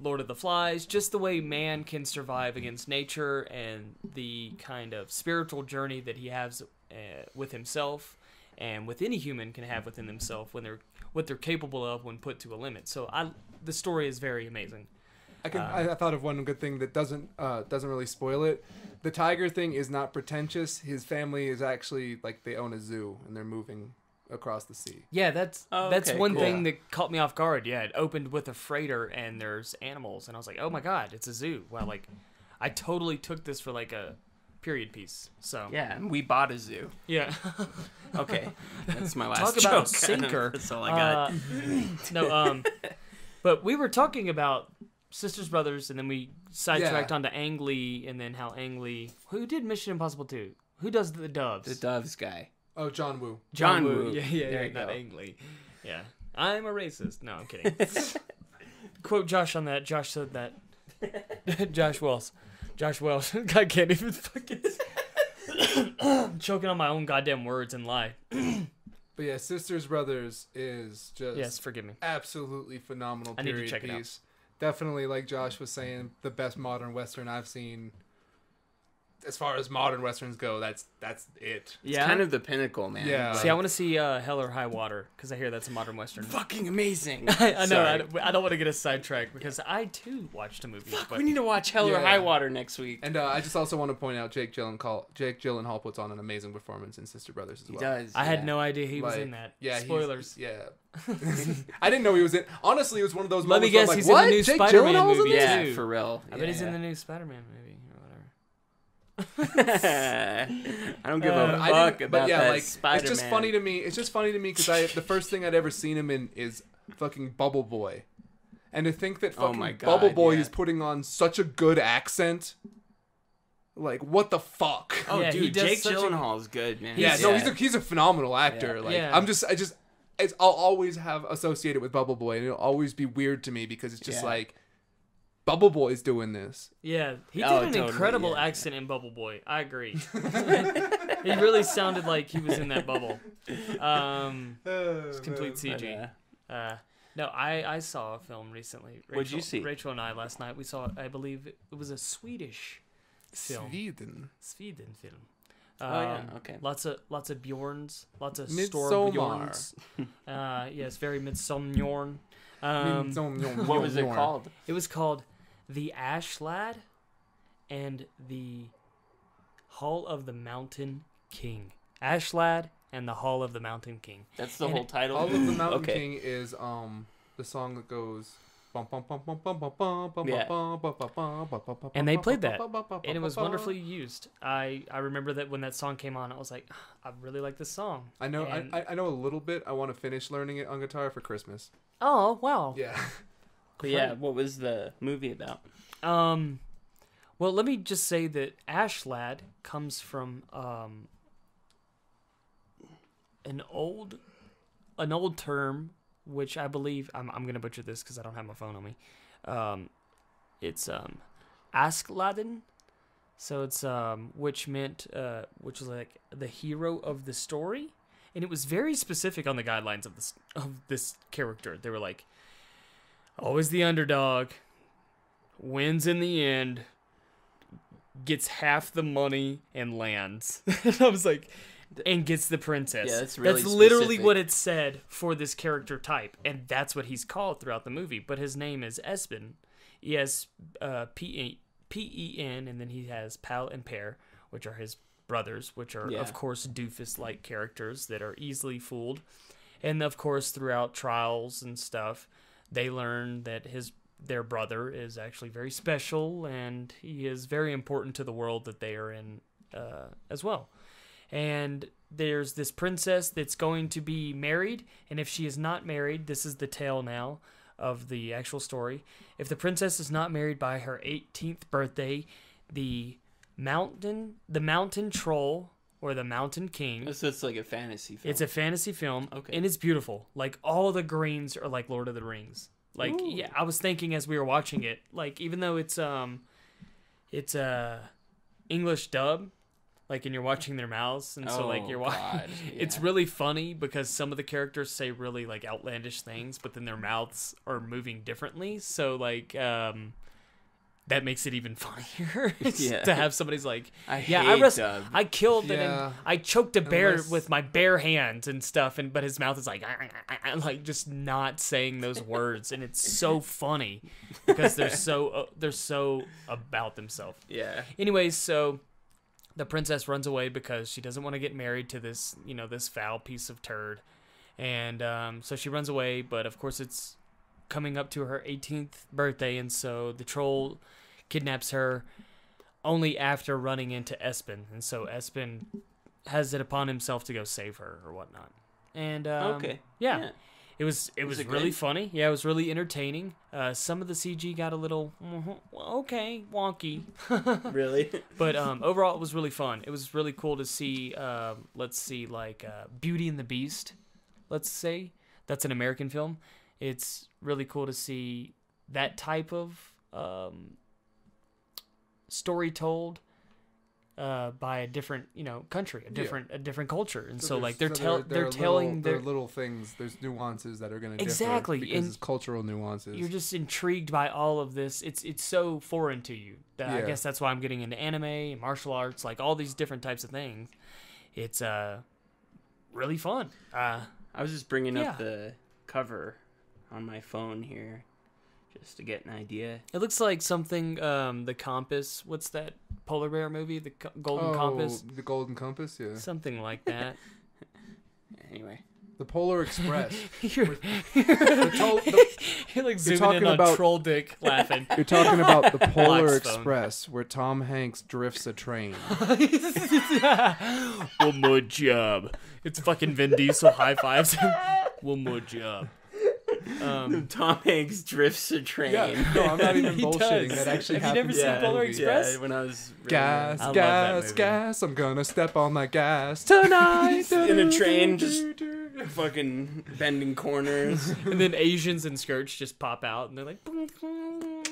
Lord of the Flies, just the way man can survive against nature and the kind of spiritual journey that he has uh, with himself and with any human can have within themselves when they're what they're capable of when put to a limit. So I, the story is very amazing. I can. Uh, I, I thought of one good thing that doesn't uh, doesn't really spoil it. The tiger thing is not pretentious. His family is actually like they own a zoo and they're moving across the sea. Yeah, that's Oh, that's okay, one cool. thing that caught me off guard. Yeah, it opened with a freighter and there's animals, and I was like, oh my god, it's a zoo. Wow, like I totally took this for like a period piece. So Yeah, we bought a zoo. yeah. Okay, that's my last Talk about joke. sinker. that's all I got. Uh, no, um, but we were talking about sisters brothers, and then we sidetracked Yeah. onto Ang Lee, and then how Ang Lee, who did Mission Impossible 2? Who does the doves? the Doves guy. Oh, John Woo. John Woo. Yeah, yeah, There yeah you not go. Ang Lee. Yeah, I'm a racist. No, I'm kidding. Quote Josh on that. Josh said that. Josh Wells. Josh Wells. I can't even fucking. I'm choking on my own goddamn words and lie. But yeah, Sisters Brothers is just Yes, forgive me. absolutely phenomenal I need to period check it out. piece. Definitely, like Josh was saying, the best modern western I've seen. As far as modern westerns go, that's that's it. It's Yeah. kind of the pinnacle, man. Yeah. See, I want to see uh, Hell or High Water because I hear that's a modern western. fucking amazing. I, I know. I don't, I don't want to get us sidetracked because I too watched a movie. Fuck, but we need to watch Hell or High Water next week. And uh, I just also want to point out Jake Gyllenhaal. Jake Gyllenhaal puts on an amazing performance in Sister Brothers as well. He well. does. I had no idea he was in that. Yeah, Spoilers. Yeah, I didn't know he was in. Honestly, it was one of those. Let me moments where I'm guess, like, he's in the new Jake Spider-Man Gyllenhaal's movie. Yeah, too. for real. I bet he's in the new Spider-Man movie or whatever. I don't give Uh, a I fuck didn't- about but yeah, that like Spider-Man. it's just funny to me. It's just funny to me because I the first thing I'd ever seen him in is fucking Bubble Boy, and to think that Oh fucking my God, Bubble Boy yeah. is putting on such a good accent. Like what the fuck? Oh, Yeah, dude, Jake such a- Gyllenhaal is good, man. yeah, he's- no, yeah. he's a he's a phenomenal actor. Yeah. Like Yeah. I'm just I just it's I'll always have associated with Bubble Boy, and it'll always be weird to me because it's just Yeah. like Bubble Boy's doing this. Yeah, he did Oh, an totally, incredible yeah. accent in Bubble Boy. I agree. he really sounded like he was in that bubble. Um, it's complete CG. uh, Uh, no, I, I saw a film recently. Rachel, What'd you see? Rachel and I last night we saw. I believe it was a Swedish film. Sweden. Sweden film. Oh, yeah, Um, okay. Lots of lots of Bjorns, lots of Midsommar. Storbjorns. uh, yes, very Midsommar. Um, what was it called? it was called the Ash Lad and the Hall of the Mountain King. Ash Lad and the Hall of the Mountain King. That's the and whole title. Hall of the Mountain okay. King is um the song that goes yeah. And they played that, and it was wonderfully used. I I remember that when that song came on, I was like, I really like this song. I know I, I know a little bit. I want to finish learning it on guitar for Christmas. Oh wow! Yeah, but yeah, what was the movie about? Um, well, let me just say that Ashlad comes from um, an old an old term, which I believe I'm I'm gonna butcher this because I don't have my phone on me. Um, it's um, Askeladden. So it's um, which meant uh, which was like the hero of the story, and it was very specific on the guidelines of this of this character. They were like, always the underdog, wins in the end, gets half the money and lands. and I was like, and gets the princess. Yeah, that's really literally specific. what it said for this character type, and that's what he's called throughout the movie. But his name is Espen, E S uh, P E P E N, and then he has Pal and Pear, which are his brothers, which are Yeah. of course doofus-like characters that are easily fooled. And of course, throughout trials and stuff, they learn that his their brother is actually very special and he is very important to the world that they are in uh, as well. And there's this princess that's going to be married, and if she is not married, this is the tale now. of the actual story. If the princess is not married by her 18th birthday, the mountain, the mountain troll or the mountain king. So it's like a fantasy film. It's a fantasy film, Okay. and it's beautiful. Like all the greens are like Lord of the Rings. Like Ooh. yeah, I was thinking as we were watching it, like even though it's um, it's a English dub, like and you're watching their mouths, and so like Oh, you're watching. God, It's really funny because some of the characters say really like outlandish things, but then their mouths are moving differently. So like um, that makes it even funnier Yeah. to have somebody's like, I yeah, hate I rest- dub. I killed Yeah. and I choked a bear Unless- with my bare hands and stuff, and but his mouth is like, like just not saying those words, and it's so funny because they're so uh, they're so about themselves. yeah. Anyways, so the princess runs away because she doesn't want to get married to this, you know, this foul piece of turd. And um, so she runs away, but of course it's coming up to her 18th birthday, and so the troll kidnaps her only after running into Espen. And so Espen has it upon himself to go save her or whatnot. And um, Okay. yeah, Yeah. it was it was, Was it really good? funny. Yeah, it was really entertaining. Uh, some of the CG got a little mhm, okay wonky, Really? but um, overall it was really fun. It was really cool to see. Um, let's see, like uh, Beauty and the Beast. Let's say that's an American film. It's really cool to see that type of um, story told uh, by a different, you know, country, a Yeah. different, a different culture, and so, there's- like they're so tell there- they're, there are telling little, their little things. There's nuances that are going to Exactly, differ because and it's cultural nuances. you're just intrigued by all of this. It's it's so foreign to you. That I guess that's why I'm getting into anime martial arts, like all these different types of things. It's uh really fun. Uh I was just bringing Yeah. up the cover on my phone here just to get an idea. it looks like something um the compass. What's that polar bear movie? The Co- Golden oh, Compass. the Golden Compass, yeah. Something like that. Anyway. The Polar Express. you're, The tol- the- you're like zooming talking in on about- troll dick laughing. you're talking about the Polar Blackstone. Express, where Tom Hanks drifts a train. One more job. It's fucking Vin Diesel high fives. One more job. Um, Tom Hanks drifts a train. Yeah, no, I'm not even bullshitting. Does. That actually Have you never happens. seen in Polar movie. Express? Yeah, when I was really Gas, I gas, gas. I'm gonna step on the gas tonight. In a train, just- fucking bending corners. and then Asians in skirts just pop out and they're like,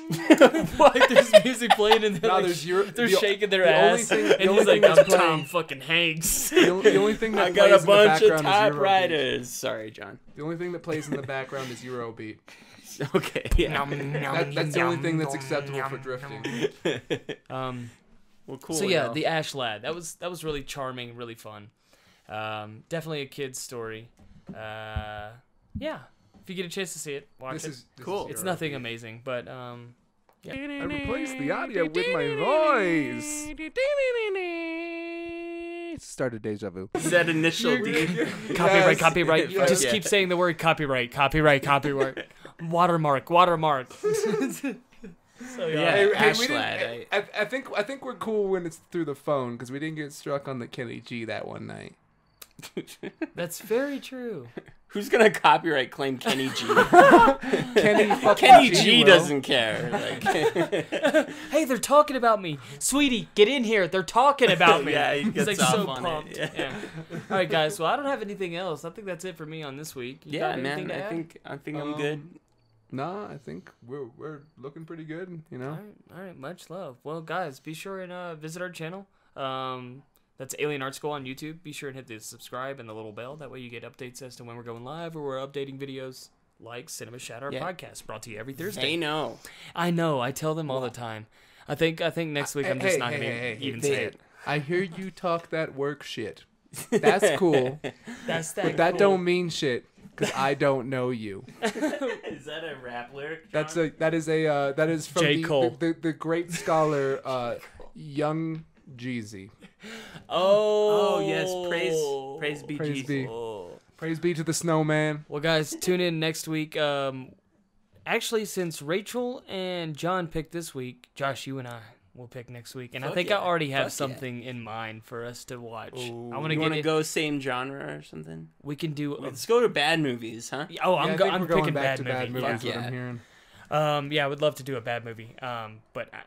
like there's music playing and they're, No, like, there's Euro- they're the- shaking their the ass. thing- the and only he's like, I'm that's Tom fucking Hanks. The only, the only thing that I got plays a in bunch the of background is typewriters. Sorry, John. The only thing that plays in the background is Eurobeat. Okay, yeah. That, that's the only thing that's acceptable for drifting. Um, Well, cool. so yeah, now. the Ash Lad. That was that was really charming, really fun. Um, definitely a kid's story. Uh, yeah, if you get a chance to see it, watch This it. is this Cool. Is it's Eurobeat. nothing amazing, but um, yeah. I replaced the audio with my voice. Started deja vu. that initial D. copyright, Yes, copyright. yes. Just Yeah. keep saying the word copyright, copyright, copyright. watermark, watermark. so yeah. Yeah. Hey, hey, we Ash I, I think I think we're cool when it's through the phone because we didn't get struck on the Kenny G that one night. That's very true. Who's gonna copyright claim Kenny G? Kenny Kenny G, G doesn't care. Like, Hey, they're talking about me, sweetie. Get in here. They're talking about me. Yeah, he He's gets like off so on it, yeah. Yeah. All right, guys. Well, I don't have anything else. I think that's it for me on this week. You yeah, got man. to I add? think I think I'm Um, good. Nah, I think we're we're looking pretty good. You know. All right, all right, much love. Well, guys, be sure and uh, visit our channel. Um, that's Alien Art School on YouTube. Be sure and hit the subscribe and the little bell. That way you get updates as to when we're going live or we're updating videos like Cinema Shatter Yeah. podcast, brought to you every Thursday. They know. I know. I tell them all the time. I think. I think next week I'm just Hey, not hey, gonna hey, hey, even say it. I hear you talk that work shit. That's cool, That's that. but that cool. don't mean shit because I don't know you. Is that a rap lyric? That's a that is a uh, that is from J. the, Cole. The, the the great scholar uh, Young Jeezy. Oh, Oh yes, praise praise be Praise Jesus. be. Oh. Praise be to the snowman. Well, guys, tune in next week. Um, actually, since Rachel and John picked this week, Josh, you and I, we'll pick next week. And I think yeah. I already have Fuck yeah. something in mind for us to watch. I Ooh. want to get want to it. go same genre or something? We can do. Let's go to bad movies, huh? oh, I'm I go, I'm going picking back bad to movie. bad movies. Fuck What yeah. I'm hearing. Yeah. Um, yeah, I would love to do a bad movie. Um, but uh,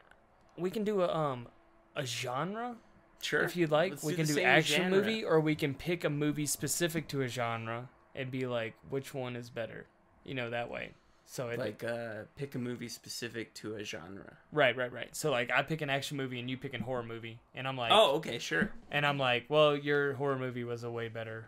we can do a um a genre Sure. if you'd like. Let's we do can the do same action genre. movie, or we can pick a movie specific to a genre and be like, which one is better? You know that way. So it like uh, pick a movie specific to a genre. right, right, right. So like I pick an action movie and you pick a horror movie, and I'm like, Oh, okay, sure. and I'm like, well, your horror movie was a way better.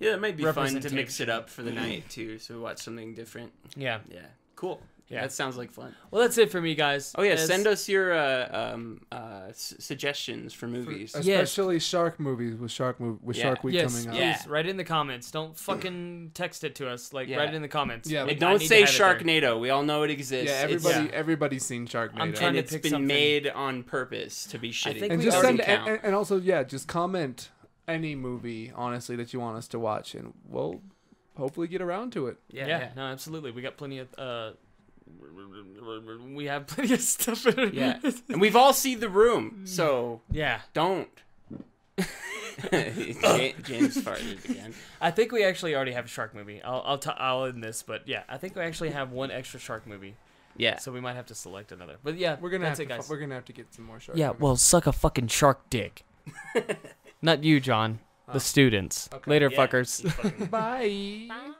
Yeah, it might be fun to mix it up for the night too. So we watch something different. Yeah. Yeah, cool. Yeah. that sounds like fun. Well, that's it for me, guys. Oh yeah, As- send us your uh, um, uh, s- suggestions for movies. Yes. Especially shark movies with Shark mov- with Yeah. Shark Week Yes, coming please up. Yeah. write it in the comments. Don't fucking text it to us. Like Yeah. write it in the comments. Yeah, Like, and I don't need say to have it there. Sharknado. We all know it exists. Yeah, It's- everybody Yeah. everybody's seen Sharknado. I'm trying and to it's pick been something. made on purpose to be shitty. think and we just already send count. and, and also yeah, just comment any movie honestly that you want us to watch, and we'll hopefully get around to it. Yeah, yeah, yeah. no, absolutely. We got plenty of. uh We have plenty of stuff. In it. Yeah. and we've all seen the room, so yeah. don't. James farted again. I think we actually already have a shark movie. I'll I'll, t- I'll end this, but yeah, I think we actually have one extra shark movie, Yeah. so we might have to select another. But yeah, We're gonna that's have it, to, guys. we're gonna have to get some more shark. Yeah, movies. well, suck a fucking shark dick. Not you, John. Oh. The students. Okay. Later, Yeah. fuckers. You fucking- bye.